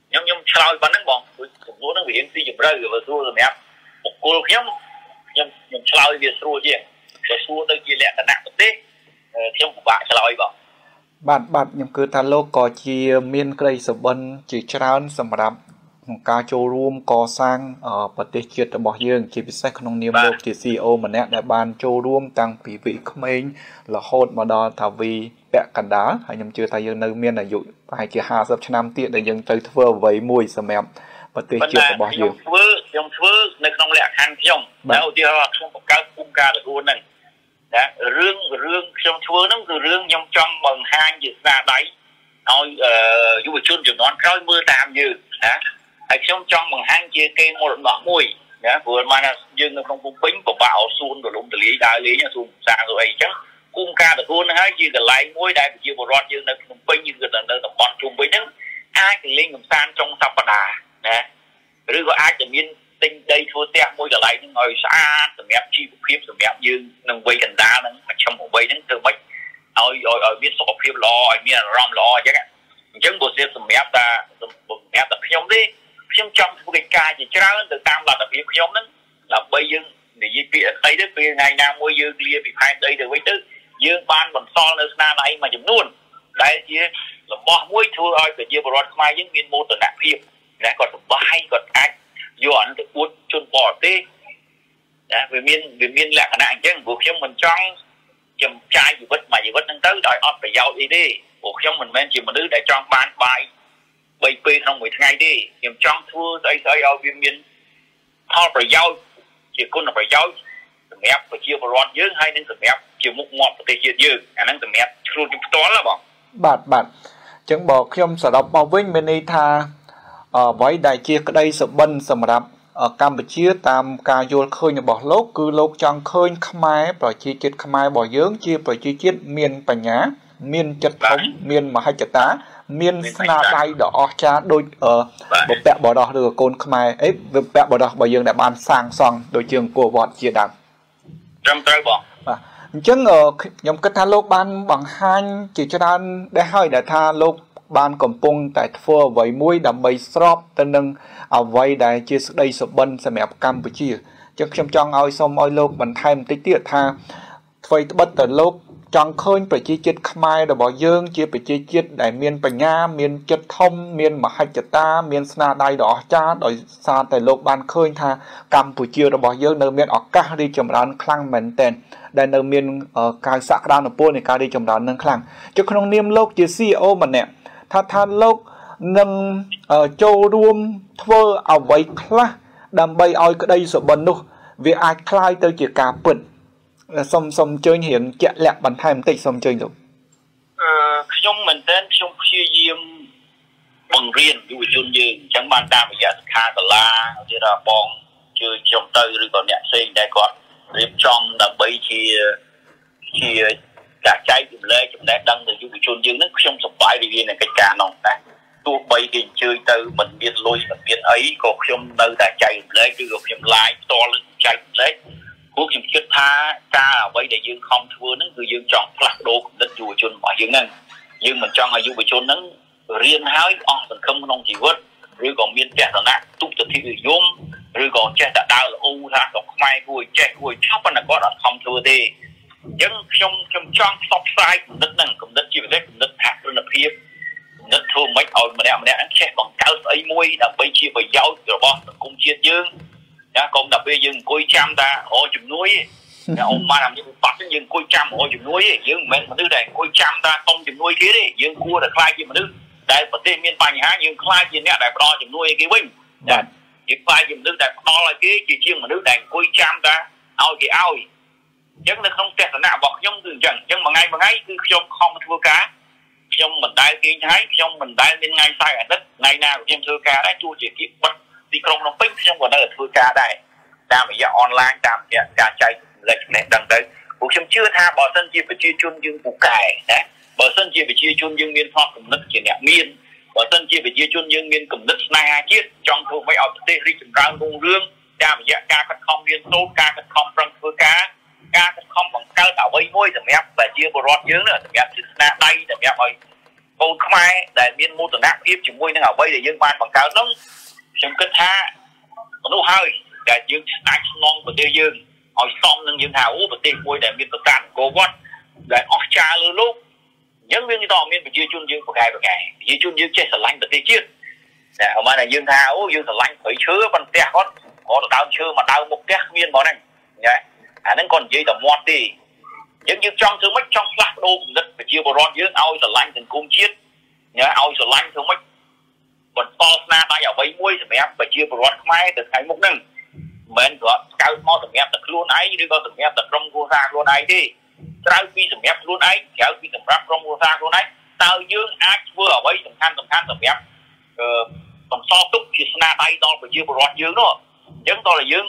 ខ្ញុំខ្ញុំឆ្លើយប៉ុណ្ណឹងបងចំនួនហ្នឹងវារៀងស៊ីជម្រៅវាស្រួលសម្រាប់បុគ្គលខ្ញុំខ្ញុំខ្ញុំឆ្លើយវាស្រួលជាងតែស្រួលទៅជាលក្ខណៈប្រទេសខ្ញុំពិបាកឆ្លើយបង បាទបាទខ្ញុំគិតថាលោកក៏ជាមានក្តីសុបិនជាច្រើនសម្រាប់ក្នុងការចូលរួមកសាងប្រទេសជាតិរបស់យើង ជាពិសេសក្នុងនាមលោកជា CEO ម្នាក់ដែលបានចូលរួមតាំងពីវិក្មេងរហូតមកដល់ថាវីពាក់កណ្ដាលហើយខ្ញុំជឿថាយើងនៅមានអាយុប្រហែលជា50ឆ្នាំទៀតដែលយើងទៅធ្វើអ្វីមួយសម្រាប់ប្រទេសជាតិរបស់យើងខ្ញុំធ្វើខ្ញុំធ្វើនៅក្នុងលក្ខខណ្ឌខ្ញុំតែឧទាហរណ៍ខ្ញុំបង្កើតភូមិការទទួលហ្នឹង ណារឿងរឿងខ្ញុំធ្វើហ្នឹងគឺរឿងខ្ញុំចង់បង្ហាញជាស្នាដៃឲ្យយុវជនជំនាន់ក្រោយមើលតាមយើងណាហើយខ្ញុំចង់បង្ហាញជាគេមរតកមួយណាព្រោះមកយើងនៅក្នុងភូមិពេញពិបាកអសួនទលំទលាយដើរលេងសួនសាសួនអីចឹងគុំការទទួលហ្នឹងហើយជាកន្លែងមួយដែលប្រជាពលរដ្ឋយើងនៅក្នុងពេញយើងគឺនៅតំបន់ជុំវិញហ្នឹងអាចទៅលេងកម្សាន្តចុងសប្តាហ៍ណាឬក៏អាចจะមាន ទិញដីធ្វើផ្ទះមួយកន្លែងហ្នឹងឲ្យស្អាតសម្រាប់ជីវភាពសម្រាប់យើងនឹងវ័យកណ្ដាលហ្នឹងមជ្ឈមវ័យហ្នឹងធ្វើម៉េចឲ្យឲ្យឲ្យមានសុខភាពល្អឲ្យមានអារម្មណ៍ល្អអញ្ចឹងអញ្ចឹងបើស្រាប់សម្រាប់តាសម្រាប់តែខ្ញុំទេខ្ញុំចង់ធ្វើកិច្ចការជាច្រើនទៅតាមលទ្ធភាពខ្ញុំហ្នឹងដើម្បីយើងនិយាយពាក្យអីទៅពេលថ្ងៃណាមួយយើងលាពីផែនដីទៅវិញទៅយើងបានបន្សល់នៅស្នាដៃមួយចំនួនដែលជារបស់មួយធ្វើឲ្យប្រជាពលរដ្ឋខ្មែរយើងមានមោទនភាពណាគាត់សប្បាយគាត់អាច យកអានទៅអួតជនបរទេសណាវាមានវាមានលក្ខណៈអញ្ចឹងព្រោះខ្ញុំមិនចង់ចំចាយជីវិតមួយជីវិតហ្នឹងទៅដោយអត់ប្រយោជន៍អីទេព្រោះខ្ញុំមិនមែនជាមនុស្សដែលចង់បានបាយបីពេលក្នុងមួយថ្ងៃទេខ្ញុំចង់ធ្វើស្អីស្អីឲ្យវាមានផលប្រយោជន៍ជាគុណប្រយោជន៍សម្រាប់ប្រជាពលរដ្ឋយើងហើយនិងសម្រាប់ជាមុខមាត់ប្រទេសជាតិយើងអាហ្នឹងសម្រាប់ខ្លួនខ្ញុំផ្ទាល់ណាបងបាទបាទអញ្ចឹងបើខ្ញុំសរុបមកវិញមានន័យថា អ្វីដែលជាក្តីសុបិនសម្រាប់កម្ពុជាតាមការយល់ឃើញរបស់លោកគឺលោកចង់ឃើញខ្មែរប្រជាជាតិខ្មែររបស់យើង ជាប្រជាជាតិមានបញ្ញា មានចិត្តធំមានមហិច្ឆតា មានស្នាដៃដ៏អស្ចារ្យដូចបពៈបរោះឬកូនខ្មែរអីបពៈបរោះរបស់យើងដែលបានសាងសង់ដូចជាអង្គរវត្តជាដើមត្រឹមត្រូវបងបាទអញ្ចឹងខ្ញុំគិតថាលោកបានបង្ហាញជាច្រើនដែរហើយដែលថាលោក បានកំពុងតែធ្វើអ្វីមួយដើម្បីស្របទៅនឹងអ្វីដែលជាស្ដីសុបិនសម្រាប់កម្ពុជាអញ្ចឹងខ្ញុំចង់ឲ្យសូមឲ្យលោកបន្ថែមបន្តិចទៀតថាអ្វីត្បិតតែលោកចង់ឃើញប្រជាជាតិខ្មែររបស់យើង ជាប្រជាជាតិដែលមានបញ្ញាមានចិត្តធំមានមហិច្ឆតា មានស្នាដៃដ៏អស្ចារ្យដោយសារតែលោកបានឃើញថាកម្ពុជារបស់យើងនៅមានឱកាសរីកចម្រើនខ្លាំងមែនទែនដែលនៅមានការសក្តានុពលនៃការរីកចម្រើននឹងខ្លាំងចុះក្នុងនាមលោកជា CEO ម្នាក់ ថាថាលោកនឹងចូលរួមធ្វើអ្វីខ្លះដើម្បីឲ្យក្តីសុបិននោះ វាអាចคล้ายទៅជាការពិតសុំសុំអញ្ជើញរៀងជាក់លាក់បន្ថែមបន្តិចសុំអញ្ជើញលោកអឺខ្ញុំមែនតើខ្ញុំព្យាយាមបង្រៀនយុវជនយើងអញ្ចឹងបានតាមរយៈសិក្ខាសាលាជាថាបងជឿខ្ញុំទៅឬក៏អ្នកផ្សេងដែលគាត់រៀបចំដើម្បីជាជាការចែកចម្លែកចំណេះដឹងទៅយុវ ជនយើងនឹងខ្ញុំសប្បាយរីករាយនឹងកិច្ចការនោះតែទោះបីគេអញ្ជើញទៅមិនមានលុយមិនមានអីក៏ខ្ញុំនៅតែចែកចម្លែកឬក៏ខ្ញុំ live ផ្ទាល់ចែកចម្លែកព្រោះខ្ញុំគិតថាការអ្វីដែលយើងខំធ្វើហ្នឹងគឺយើងចង់ផ្លាស់ប្ដូរគំនិតយុវជនរបស់យើងហ្នឹងយើងមិនចង់ឲ្យយុវជនហ្នឹងរៀនហើយអស់សង្ឃឹមក្នុងជីវិតឬក៏មានទស្សនៈទុតិយនិយមឬក៏ចេះតែដើរល្អូថាស្រុកខ្មែរគួរចេះគួរឆប់ប៉ុន្តែគាត់អត់ខំធ្វើទេអញ្ចឹងខ្ញុំខ្ញុំចង់ផ្សព្វផ្សាយគំនិតហ្នឹង យើងណាកុំតែពេលយើងអង្គុយចាំតាអូជំនួយណាអូម៉ាតាមយើងបាត់យើងអង្គុយចាំអូជំនួយយើងមិនមែនមនុស្សដែលអង្គុយចាំតាសុំជំនួយគេទេយើងគួរតែខ្លាចជាមនុស្សដែលប្រទេសមានបញ្ហាយើងខ្លាចជាអ្នកដែលផ្ដល់ជំនួយឲ្យគេវិញបាទយើងខ្លាចជាមនុស្សដែលផ្ដល់ឲ្យគេជាជាងមនុស្សដែលអង្គុយចាំតាឲ្យគេឲ្យអញ្ចឹងនៅក្នុងទស្សនៈរបស់ខ្ញុំគឺអញ្ចឹងអញ្ចឹងមួយថ្ងៃមួយថ្ងៃគឺខ្ញុំខំធ្វើការខ្ញុំមិនដែលគេងថ្ងៃខ្ញុំមិនដែលមានថ្ងៃសៅរ៍អាទិត្យថ្ងៃណាក៏ខ្ញុំធ្វើការដែរទោះជាគៀកបិទ ទីក្រុងភ្នំពេញខ្ញុំក៏នៅតែធ្វើការដែរតាមរយៈអនឡាញតាមរយៈការចែកលេខចំណេះដឹងទៅព្រោះខ្ញុំជឿថាបើសិនជាប្រជាជនយើងពូកែណាបើសិនជាប្រជាជនយើងមានផ្នត់គំនិតជាអ្នកមានបើសិនជាប្រជាជនយើងមានគំនិតស្នេហាជាតិចង់ធ្វើឲ្យប្រទេសរីកចម្រើនរុងរឿងតាមរយៈការខិតខំរៀនសូត្រការខិតខំប្រឹងធ្វើការការខិតខំបង្កើតអ្វីមួយសម្រាប់ប្រជាពលរដ្ឋយើងសម្រាប់ជាស្នាដៃសម្រាប់ឲ្យកូនខ្មែរដែលមានមោទនភាពជាមួយនឹងអ្វីដែលយើងបានបង្កើតនោះ ខ្ញុំគិតថាមនុស្សហើយដែលយើងស្ដាច់ស្នងប្រទេសយើងឲ្យសមនឹងយើងថាអូប្រទេសមួយដែលមានប្រកាសអង្គរវត្តដែលអស្ចារ្យលើលោកអញ្ចឹងវាទៅមានប្រជាជនយើងប្រកែប្រកែប្រជាជនយើងចេះស្រឡាញ់ប្រទេសជាតិតែអមតែយើងថាអូយើងស្រឡាញ់ព្រៃឈើប៉ុន្តែគាត់គាត់ទៅដើមឈើមកដើមមុខផ្ទះគ្មានហ្មងហ្នឹងណាអាហ្នឹងគាត់និយាយតែមាត់ទេយើងយើងចង់ធ្វើម៉េចចង់ផ្លាស់ប្ដូរគំនិតប្រជាពលរដ្ឋយើងឲ្យស្រឡាញ់សង្គមជាតិណាឲ្យស្រឡាញ់ធ្វើម៉េច បន្តស្នាដៃអ្វីមួយសម្រាប់ប្រជាពលរដ្ឋខ្មែរទៅថ្ងៃមុខហ្នឹងមិនមែនគ្រាន់ស្កៅមកសម្រាប់តែខ្លួនឯងឬក៏សម្រាប់តែក្រុមគ្រួសារខ្លួនឯងទេក្រៅពីសម្រាប់ខ្លួនឯងក្រៅពីសម្រាប់ក្រុមគ្រួសារខ្លួនឯងតើយើងអាចធ្វើអ្វីសំខាន់សំខាន់សម្រាប់អឺបន្សល់ទុកជាស្នាដៃដល់ប្រជាពលរដ្ឋយើងនោះអញ្ចឹងតើយើង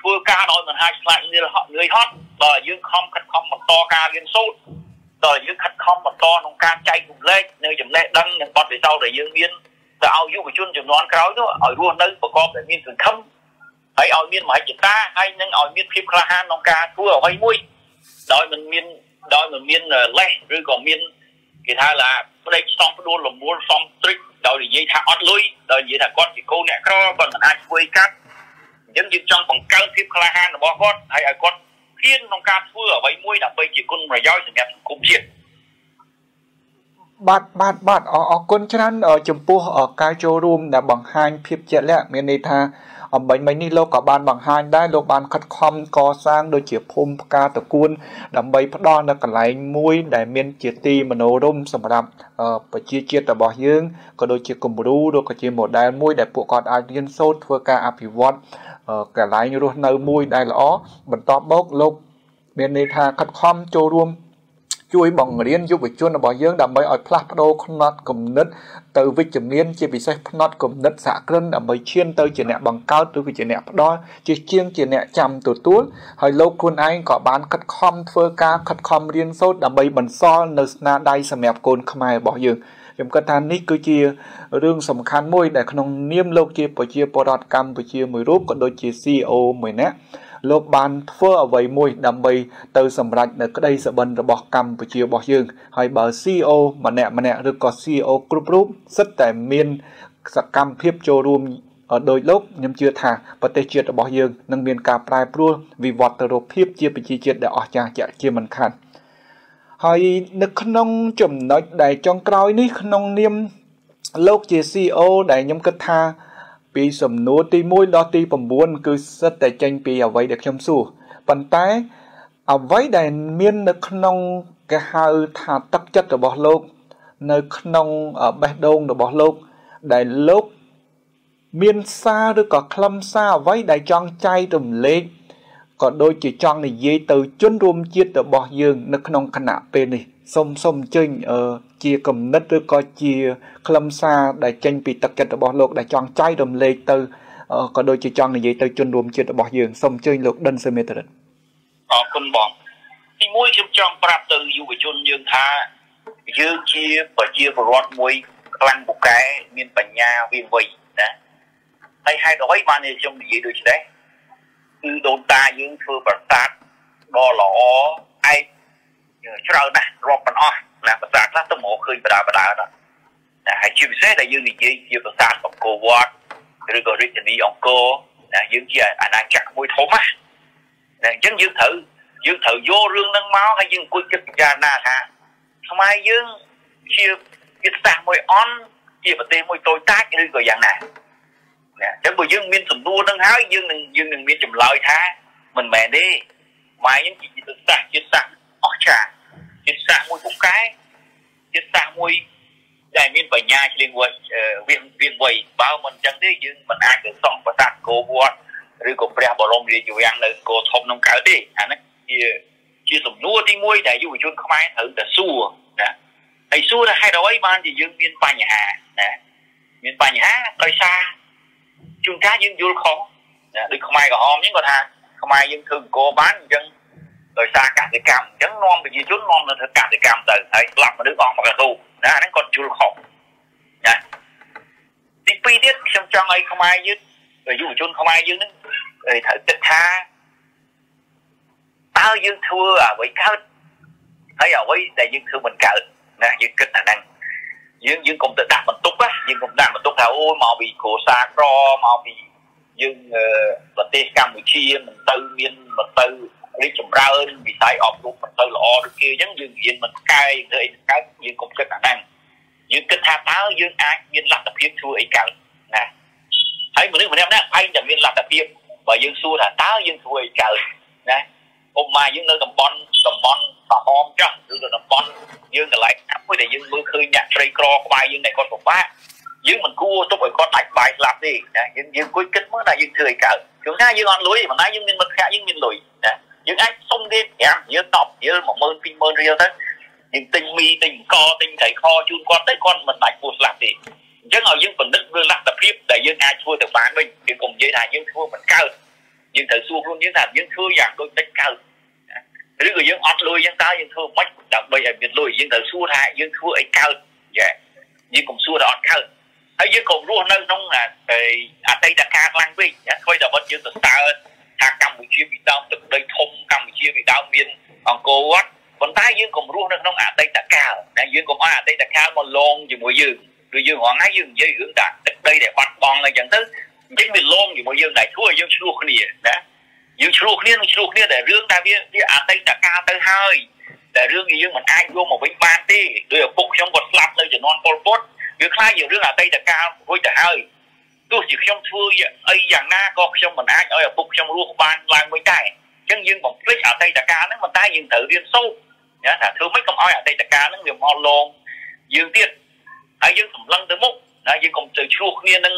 ធ្វើការដោយមិនហាច់ខ្លាចនឿយហត់នឿយហត់ដល់យើងខំខិតខំបន្តការរៀនសូត្រដល់យើងខិតខំបន្តក្នុងការចែករំលែកនៅចំណេះដឹងនិងបទពិសោធន៍ដែលយើងមាន ទៅឲ្យយុវជនចំនួនក្រោយនោះឲ្យរស់នៅប្រកបដោយមានសង្ឃឹមហើយឲ្យមានមហិច្ឆតាហើយនឹងឲ្យមានភាពក្លាហានក្នុងការធ្វើអ្វីមួយដោយមិនមានដោយមិនមានលេសឬក៏មានគេថាឡាផ្ដេកសំផ្ដួលលមូលសំត្រិចដោយនិយាយថាអត់លុយដោយនិយាយថាគាត់ជាកូនអ្នកក្រគាត់មិនអាចធ្វើកាត់អញ្ចឹងយើងចង់បង្កើនភាពក្លាហានរបស់គាត់ហើយឲ្យគាត់ហ៊ានក្នុងការធ្វើអ្វីមួយដើម្បីជាគុណប្រយោជន៍សម្រាប់សង្គមជាតិ បាទបាទបាទអរគុណច្រើនចំពោះការចូលរួមដែលបង្ហាញភាពជាក់លាក់មានន័យថាអំបញ្ញមិញនេះលោកក៏បានបង្ហាញដែរលោកបានខិតខំកសាងដូចជាភូមិផ្កាតគួនដើម្បីផ្ដល់នៅកន្លែងមួយដែលមានជាទីមនោរម្យសម្រាប់ប្រជាជាតិរបស់យើងក៏ដូចជាគំរូឬក៏ជា model មួយដែលពួកគាត់អាចរៀនសូត្រធ្វើការអភិវឌ្ឍកន្លែងរស់នៅមួយដែលល្អបន្ទាប់មកលោកមានន័យថាខិតខំចូលរួម ជួយបង្រៀនយុវជនរបស់យើងដើម្បីឲ្យផ្លាស់ប្ដូរផ្នត់គំនិតទៅវិជ្ជមានជាពិសេសផ្នត់គំនិតសហគ្រិនដើម្បីឈានទៅជាអ្នកបង្កើតឬក៏ជាអ្នកផ្ដល់ជាជាងជាអ្នកចាំទទួលហើយលោកខ្លួនឯងក៏បានខិតខំធ្វើការខិតខំរៀនសូត្រដើម្បីបន្សល់នៅស្នាដៃសម្រាប់កូនខ្មែររបស់យើងខ្ញុំគិតថានេះគឺជារឿងសំខាន់មួយដែលក្នុងនាមលោកជាប្រជាពលរដ្ឋកម្ពុជាមួយរូបក៏ដូចជា CEO មួយនាក់ លោកបានធ្វើអ្វីមួយដើម្បីទៅសម្រេចនៅក្តីសបិនរបស់កម្ពុជារបស់យើង ហើយបើ CEO ម្នាក់ម្នាក់ឬក៏ CEO គ្រប់រូបសិតតែមានសកម្មភាពចូលរួមដោយលោកខ្ញុំជឿថាប្រទេសជាតិរបស់យើងនឹងមានការប្រែប្រួលវិវត្តទៅរកភាពជាប្រជាជាតិដែលអស្ចារ្យជាមិនខានហើយនៅក្នុងចំណុចដែលចុងក្រោយនេះក្នុងនាមលោកជា CEO ដែលខ្ញុំគិតថា ពីសំណួរទី1ដល់ទី9គឺសិតតែចេញពីអ្វីដែលខ្ញុំសួរប៉ុន្តែអ្វីដែលមាននៅក្នុងគេហៅថាទឹកចិត្តរបស់លោក នៅក្នុងបេះដូងរបស់លោក ដែលលោកមានសារឬក៏ខ្លឹមសារអ្វីដែលចង់ចែករំលែកក៏ដូចជាចង់និយាយទៅជនរួមជាតិរបស់យើង នៅក្នុងគណៈពេលនេះសូមសូមអញ្ជើញ ជាគំនិតឬក៏ជាខ្លឹមសារដែលចេញពីទឹកចិត្តរបស់លោកដែលចង់ចែករំលែកទៅក៏ដូចជាចង់និយាយទៅជនរួមជាតិរបស់យើងសូមអញ្ជើញលោកដិនសេមេតរិនអរគុណបងទីមួយខ្ញុំចង់ប្រាប់ទៅយុវជនយើងថាយើងជាប្រជាពលរដ្ឋមួយខ្លាំងពូកែមានបញ្ញាវាវៃណាហើយហេតុអ្វីបានខ្ញុំនិយាយដូចនេះគឺដូនតាយើងធ្វើប្រសាទដ៏ល្អឯកច្រើនណាស់រាប់មិនអស់ ណាភាសាខ្លះទៅមកឃើញបដាបដាណាហើយជាពិសេសដែលយើងនិយាយជាភាសាអង្គរវត្តឬក៏រាជធានីអង្គរណាយើងជាអាណាចក្រមួយធំណាអញ្ចឹងយើងត្រូវយើងត្រូវយករឿងហ្នឹងមកហើយយើងអង្គុយគិតពិចារណាថាខ្មែរយើងជាជាសាសមួយអន់ជាប្រទេសមួយតូចតាចឬក៏យ៉ាងណាណាអញ្ចឹងបើយើងមានសំណួរហ្នឹងហើយយើងនឹងយើងនឹងមានចម្លើយថាមិនមែនទេម៉ែយើងជាចិត្តសាសជាតិសាសអស្ចារ្យ ជាតិសាសមួយពូកែជាតិសាសមួយដែលមានបញ្ញាឆ្លៀងវៃវាវាវៃបើមិនអញ្ចឹងទេយើងមិនអាចទៅសង់ប្រាសាទគោវត្តឬក៏ព្រះបរមរាជវាំងនៅគោធំក្នុងកើតទេអានេះជាជាសំណួរទី1ដែលយុវជនខ្មែរត្រូវតែសួរណាហើយសួរថាហេតុអ្វីបានជាយើងមានបញ្ហាណាមានបញ្ហាដោយសារជួនកាលយើងយល់ខុសណាដូចខ្មែរក្រហមអញ្ចឹងគាត់ថាខ្មែរយើងធ្វើអង្គរបានអញ្ចឹង ដោយសារកសិកម្មអញ្ចឹងនាំប្រជាជននាំទៅធ្វើកសិកម្មទៅហើយស្លាប់មនុស្សអស់មួយកទូណាហ្នឹងគាត់យល់ខុសណាទីពីរទៀតខ្ញុំចង់ឲ្យខ្មែរយើងយុវជនខ្មែរយើងហ្នឹងត្រូវគិតថាតើយើងធ្វើអ្វីកើតហើយអ្វីដែលយើងធ្វើមិនកើតណាយើងគិតអាហ្នឹងយើងយើងកុំទៅដាក់បន្ទុកណាយើងកុំដាក់បន្ទុកថាអូយមកពីគ្រួសារក្រមកពីយើងប្រទេសកម្ពុជាមិនទៅមានមិនទៅ រីកចម្រើនវិស័យអប់រំមិនទៅល្អដូចគេអញ្ចឹងយើងរៀនមិនកែធ្វើអីកើតយើងកុំគិតអាហ្នឹងយើងគិតថាតើយើងអាចមានលទ្ធភាពធ្វើអីកើតណាហើយមនុស្សម្នាក់ម្នាក់ឯងតែមានលទ្ធភាពបើយើងសួរថាតើយើងធ្វើអីកើតណាឧបមាយើងនៅតំបន់តំបន់ក្រហមចាស់ឬក៏តំបន់យើងកន្លែងណាមួយដែលយើងមើលឃើញអ្នកក្រីក្រក្បែរយើងដែលគាត់ពិបាកយើងមិនគួរទុកឲ្យគាត់ដាច់បាយស្លាប់ទេណាយើងយើងគួយគិតមើលថាយើងធ្វើអីកើតជួនកាលយើងអត់លុយប៉ុន្តែយើងមានមិត្តភក្តិយើងមានលុយណា យើងអាចសុំគេ5រៀល10រៀល10000 20000រៀលទៅយើងទិញមីទិញកទិញត្រីខជូនគាត់ទៅគាត់មិនដាច់ពោះស្លាប់ទេអញ្ចឹងឲ្យយើងបណ្ឌិតលើលទ្ធភាពដែលយើងអាចធ្វើទៅបានវិញយើងកុំនិយាយថាយើងធ្វើមិនកើតយើងត្រូវសួរខ្លួនយើងថាយើងធ្វើយ៉ាងដូចតិចកើតឬក៏យើងអត់លុយអញ្ចឹងតើយើងធ្វើមិនដើម្បីឲ្យមានលុយយើងត្រូវសួរថាយើងធ្វើអីកើតចាយើងកុំសួរថាអត់កើតហើយយើងក៏រស់នៅក្នុងអតីតកាលខ្លាំងពេកធ្វើតែបាត់យើងទៅស្ទើរ ថាកម្ពុជាពីដើមទឹកដីធំកម្ពុជាពីដើមមានអង្គរវត្តប៉ុន្តែយើងក៏រស់នៅក្នុងអតីតកាលណាយើងកុំឲ្យអតីតកាលមកលងជាមួយយើងឬយើងរងហើយយើងនិយាយរឿងថាទឹកដីដែលបាត់បង់អីចឹងទៅអញ្ចឹងវាលងជាមួយយើងដែរធ្វើឲ្យយើងឆ្លោះគ្នាណាយើងឆ្លោះគ្នានឹងឆ្លោះគ្នាតែរឿងតែវាវាអតីតកាលទៅហើយតែរឿងយើងមិនអាចយកមកវិញបានទេដោយឪពុកខ្ញុំគាត់ស្លាប់នៅជំនាន់ប៉ុលពតវាខ្លាចជារឿងអតីតកាលរួចទៅហើយ ទោះជាខ្ញុំធ្វើអីយ៉ាងណាក៏ខ្ញុំមិនអាចឲ្យឪពុកខ្ញុំរស់បានឡើងវិញដែរអញ្ចឹងយើងបំភ្លេចអតីតកាលហ្នឹងប៉ុន្តែយើងត្រូវរៀនសូត្រណាថាធ្វើម៉េចកុំឲ្យអតីតកាលហ្នឹងវាមកលងយើងទៀតហើយយើងសម្លឹងទៅមុខណាយើងកុំទៅឆ្លោះគ្នានឹង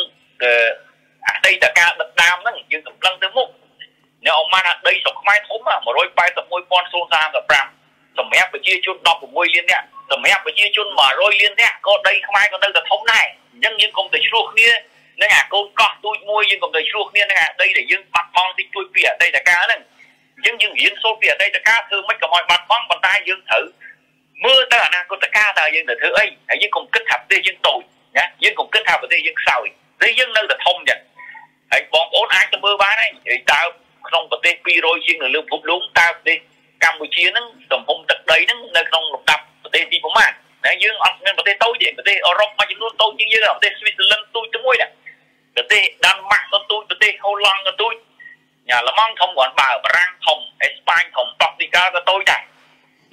អតីតកាលដឹកដាមហ្នឹងយើងសម្លឹងទៅមុខអ្នកអមានដីស្រុកខ្មែរធំ181,035សម្រាប់ប្រជាជន16លាននាក់សម្រាប់ប្រជាជន100លាននាក់ក៏ដីខ្មែរក៏នៅតែធំដែរអញ្ចឹងយើងកុំទៅឆ្លោះគ្នា នឹងអាកូនកោះទូចមួយយើងកុំទៅឆ្លោះគ្នានឹងអាដីដែលយើងបាត់បង់តិចតួចពីអតីតកាលហ្នឹងអញ្ចឹងយើងរៀនសូត្រពីអតីតកាលធ្វើម៉េចកុំឲ្យបាត់បង់ប៉ុន្តែយើងត្រូវមើលទៅអនាគតកាលតើយើងទៅធ្វើអីហើយយើងកុំគិតថាប្រទេសយើងតូចណាយើងកុំគិតថាប្រទេសយើងខ្សោយតែយើងនៅតែធំចឹងហើយបងប្អូនអាចទៅមើលបានហើយតើក្នុងប្រទេស200ជាងនៅលើពិភពលោកតើប្រទេសកម្ពុជាហ្នឹងទំហំទឹកដីហ្នឹងនៅក្នុងលំដាប់ប្រទេសទីប្រមាណណាយើងអត់មានប្រទេសតូចទេប្រទេសអឺរ៉ុបមួយចំនួនតូចជាងយើងប្រទេសស្វីស័រឡង់តូចទៅមួយណា ប្រទេសដាន់ម៉ាក់ក៏តូចប្រទេសហូឡង់ក៏តូចញ៉ាឡម៉ង់ធំគ្រាន់បើបារាំងធំអេស្ប៉ាញធំប៉ូទុយហ្គាល់ក៏តូចដែរ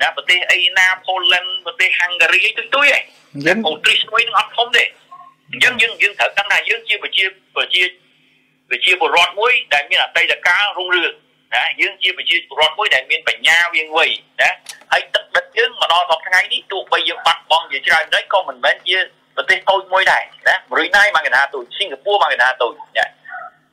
ណាប្រទេសអីណាប៉ូឡែនប្រទេសហង្ការីទុយទុយឯងអញ្ចឹងអូទ្រីសមួយនឹងអត់ធំទេអញ្ចឹងយើងយើងត្រូវដឹងថាយើងជាប្រជាប្រជាប្រជាពលរដ្ឋមួយដែលមានអតីតកាលរុងរឿងណាយើងជាប្រជាពលរដ្ឋមួយដែលមានបញ្ញាវាងវៃណាហើយទឹកដិតយើងមកដល់ដល់ថ្ងៃនេះទោះបីយើងបាត់បង់ជាច្រើនដែរក៏មិនមែនជា ប្រទេសតូចមួយដែរណាបរិណៃមកកណ្ដាលតូចសិង្ហបុរីមកកណ្ដាលតូចណា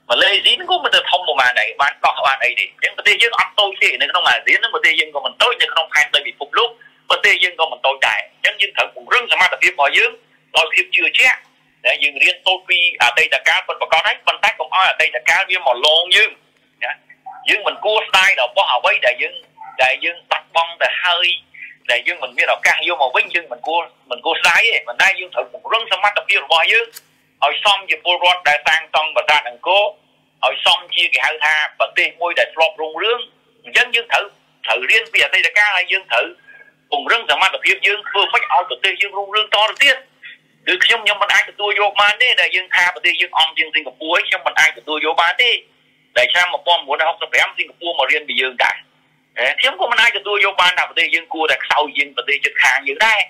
ម៉ាឡេស៊ីហ្នឹងក៏មិនទៅធំប្រហែលដែរបានកោះបានអីទេអញ្ចឹងប្រទេសយើងអត់តូចទេនៅក្នុងអាស៊ានហ្នឹងប្រទេសយើងក៏មិនតូចនៅក្នុងផែនដីពិភពលោកប្រទេសយើងក៏មិនតូចដែរអញ្ចឹងយើងត្រូវពង្រឹងសមត្ថភាពរបស់យើងដោយភាពជឿជាក់ដែលយើងរៀនសូត្រពីអតីតកាលពិតប្រាកដហើយប៉ុន្តែកុំឲ្យអតីតកាលវាមកលងយើងណាយើងមិនគួរស្ដាយដល់បោះអ្វីដែលយើងដែលយើងបាត់បង់ទៅហើយ ដែលយើងមិនមានឱកាសយកមកវិញយើងមិនគួរមិនគួរស្ដាយទេប៉ុន្តែយើងត្រូវពង្រឹងសមត្ថភាពរបស់យើងឲ្យសមជាពលរដ្ឋដែលសាងសង់ប្រាសាទអង្គរឲ្យសមជាគេហៅថាប្រទេសមួយដែលធ្លាប់រុងរឿងអញ្ចឹងយើងត្រូវត្រូវរៀនពីអតីតកាលហើយយើងត្រូវពង្រឹងសមត្ថភាពយើងធ្វើមិនឲ្យប្រទេសយើងរុងរឿងតទៅទៀតគឺខ្ញុំខ្ញុំមិនអាចទទួលយកបានទេដែលយើងថាប្រទេសយើងអំជាងសិង្ហបុរីខ្ញុំមិនអាចទទួលយកបានទេដែលឆ្នាំ1965សិង្ហបុរីមករៀនពីយើងដែរ ខ្ញុំក៏មិនអាចទទួលយកបានថាប្រទេសយើងគួរតែខ្សោយជាងប្រទេសជិតខាងយើងដែរ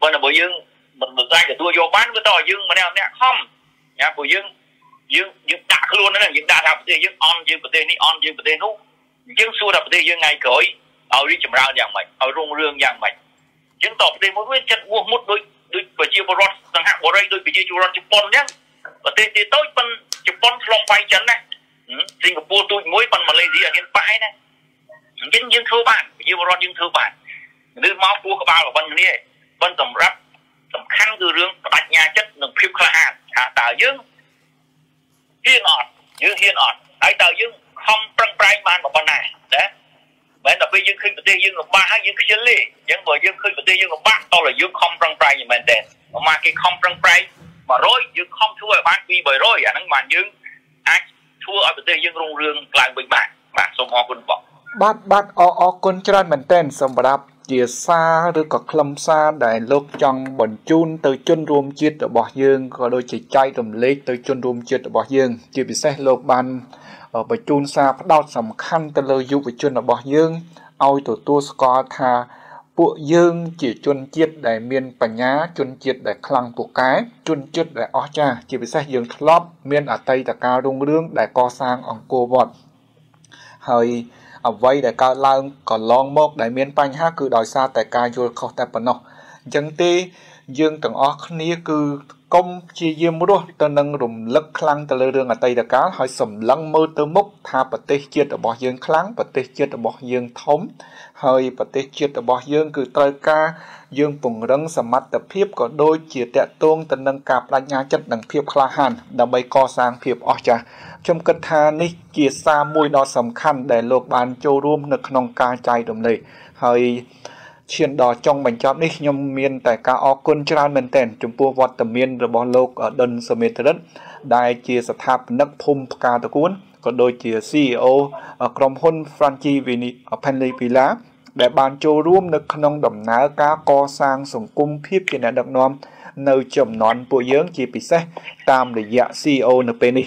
ប៉ុន្តែបើយើងមិនអាចទទួលយកបានគឺតើយើងម្នាក់ម្នាក់ខំណាព្រោះយើងយើងយើងដាក់ខ្លួនហ្នឹងយើងដាក់ថាប្រទេសយើងអន់យើងប្រទេសនេះអន់យើងប្រទេសនោះយើងសួរថាប្រទេសយើងថ្ងៃក្រោយឲ្យរីចម្រើនយ៉ាងម៉េចឲ្យរុងរឿងយ៉ាងម៉េចអញ្ចឹងតប្រទេសមួយវាចិត្តវោះមុតដូចដូចប្រជាពលរដ្ឋសង្ហបុរីដូចប្រជាពលរដ្ឋជប៉ុនអញ្ចឹងប្រទេសទីតូចប៉ុនជប៉ុនធ្លាប់បាយចិនណាសិង្ហបុរីទូចមួយប៉ុនម៉ាឡេស៊ីអត់ហ៊ានបាយណា អញ្ចឹងយើងធ្វើបានប្រជាពលរដ្ឋយើងធ្វើបានឬមកពោះក្បាលប៉ុណ្្នឹងនេះប៉ុន្តែសម្រាប់សំខាន់គឺរឿងបដិញ្ញាចិត្តនិងភាពក្លាហានថាតើយើងហ៊ានអត់យើងហ៊ានអត់ហើយតើយើងខំប្រឹងប្រែងបានប៉ុណ្ណាណាមិនដល់ពេលយើងឃើញប្រទេសយើងលំបាកហើយយើងខ្ជិលទេអញ្ចឹងបើយើងឃើញប្រទេសយើងលំបាកតោះតែយើងខំប្រឹងប្រែងមែនតើមកគេខំប្រឹងប្រែង100យើងខំធ្វើឲ្យបាន2 300អាហ្នឹងបានយើងអាចធ្វើឲ្យប្រទេសយើងរុងរឿងឡើងវិញបានបាទសូមអរគុណបង បាទបាទអរអរគុណច្រើនមែនទែនសម្រាប់ជាសារឬក៏ខ្លឹមសារដែលលោកចង់បញ្ជូនទៅជនរួមជាតិរបស់យើងក៏ដូចជាចែករំលែកទៅជនរួមជាតិរបស់យើង ជាពិសេសលោកបានបញ្ជូនសារផ្ដោតសំខាន់ទៅលើយុវជនរបស់យើងឲ្យទទួលស្គាល់ថាពួកយើងជាជនជាតិដែលមានបញ្ញាជនជាតិដែលខ្លាំងពូកែជនជាតិដែលអស្ចារ្យជាពិសេសយើងធ្លាប់មានអតីតកាលរុងរឿងដែលកសាងអង្គរវត្តហើយ អ្វីដែលកើតឡើងកន្លងមកដែលមានបញ្ហាគឺដោយសារតែការយល់ខុសតែប៉ុណ្ណោះអញ្ចឹងទេយើងទាំងអស់គ្នាគឺ កុំព្យាយាមរស់ទៅនឹងរំលឹកខ្លាំងទៅលើរឿងអតីតកាលហើយសម្លឹងមើលទៅមុខថាប្រទេសជាតិរបស់យើងខ្លាំងប្រទេសជាតិរបស់យើងធំ ហើយប្រទេសជាតិរបស់យើង គឺត្រូវការយើងពង្រឹងសមត្ថភាពក៏ដូចជាតកតងទៅនឹងការបដិញ្ញាចិត្តនិងភាពក្លាហានដើម្បីកសាងភាពអស្ចារ្យខ្ញុំគិតថានេះជាសារមួយដ៏សំខាន់ដែលលោកបានចូលរួមនៅក្នុងការចែករំលែកហើយ ឈានដល់ចុងបញ្ចប់នេះខ្ញុំមានតែការអរគុណច្រើនមែនទែនចំពោះវត្តមានរបស់លោកដុនសមេត្រិតដែលជាស្ថាបនិកភូមិផ្កាតគួនក៏ដូចជា CEO ក្រុមហ៊ុន Franchi Penley Villa ដែលបានចូលរួមនៅក្នុងដំណើរការកសាងសង្គមភាពជាអ្នកដឹកនាំនៅចំនួនពួកយើងជាពិសេសតាមរយៈ CEO នៅពេលនេះ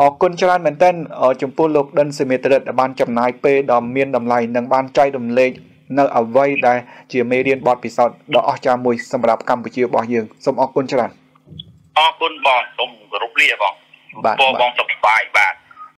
អរគុណច្រើនមែនទែនចំពោះលោកដិនសេមេត្រិតដែលបានចំណាយពេលដ៏មានតម្លៃនិងបានចែករំលែក នៅអ្វីដែលជាមេរៀនបទពិសោធន៍ដ៏អស្ចារ្យមួយសម្រាប់កម្ពុជារបស់យើងសូមអរគុណច្រើនអរគុណបងសូមគោរពលាបងបាទបងសុខសប្បាយបាទ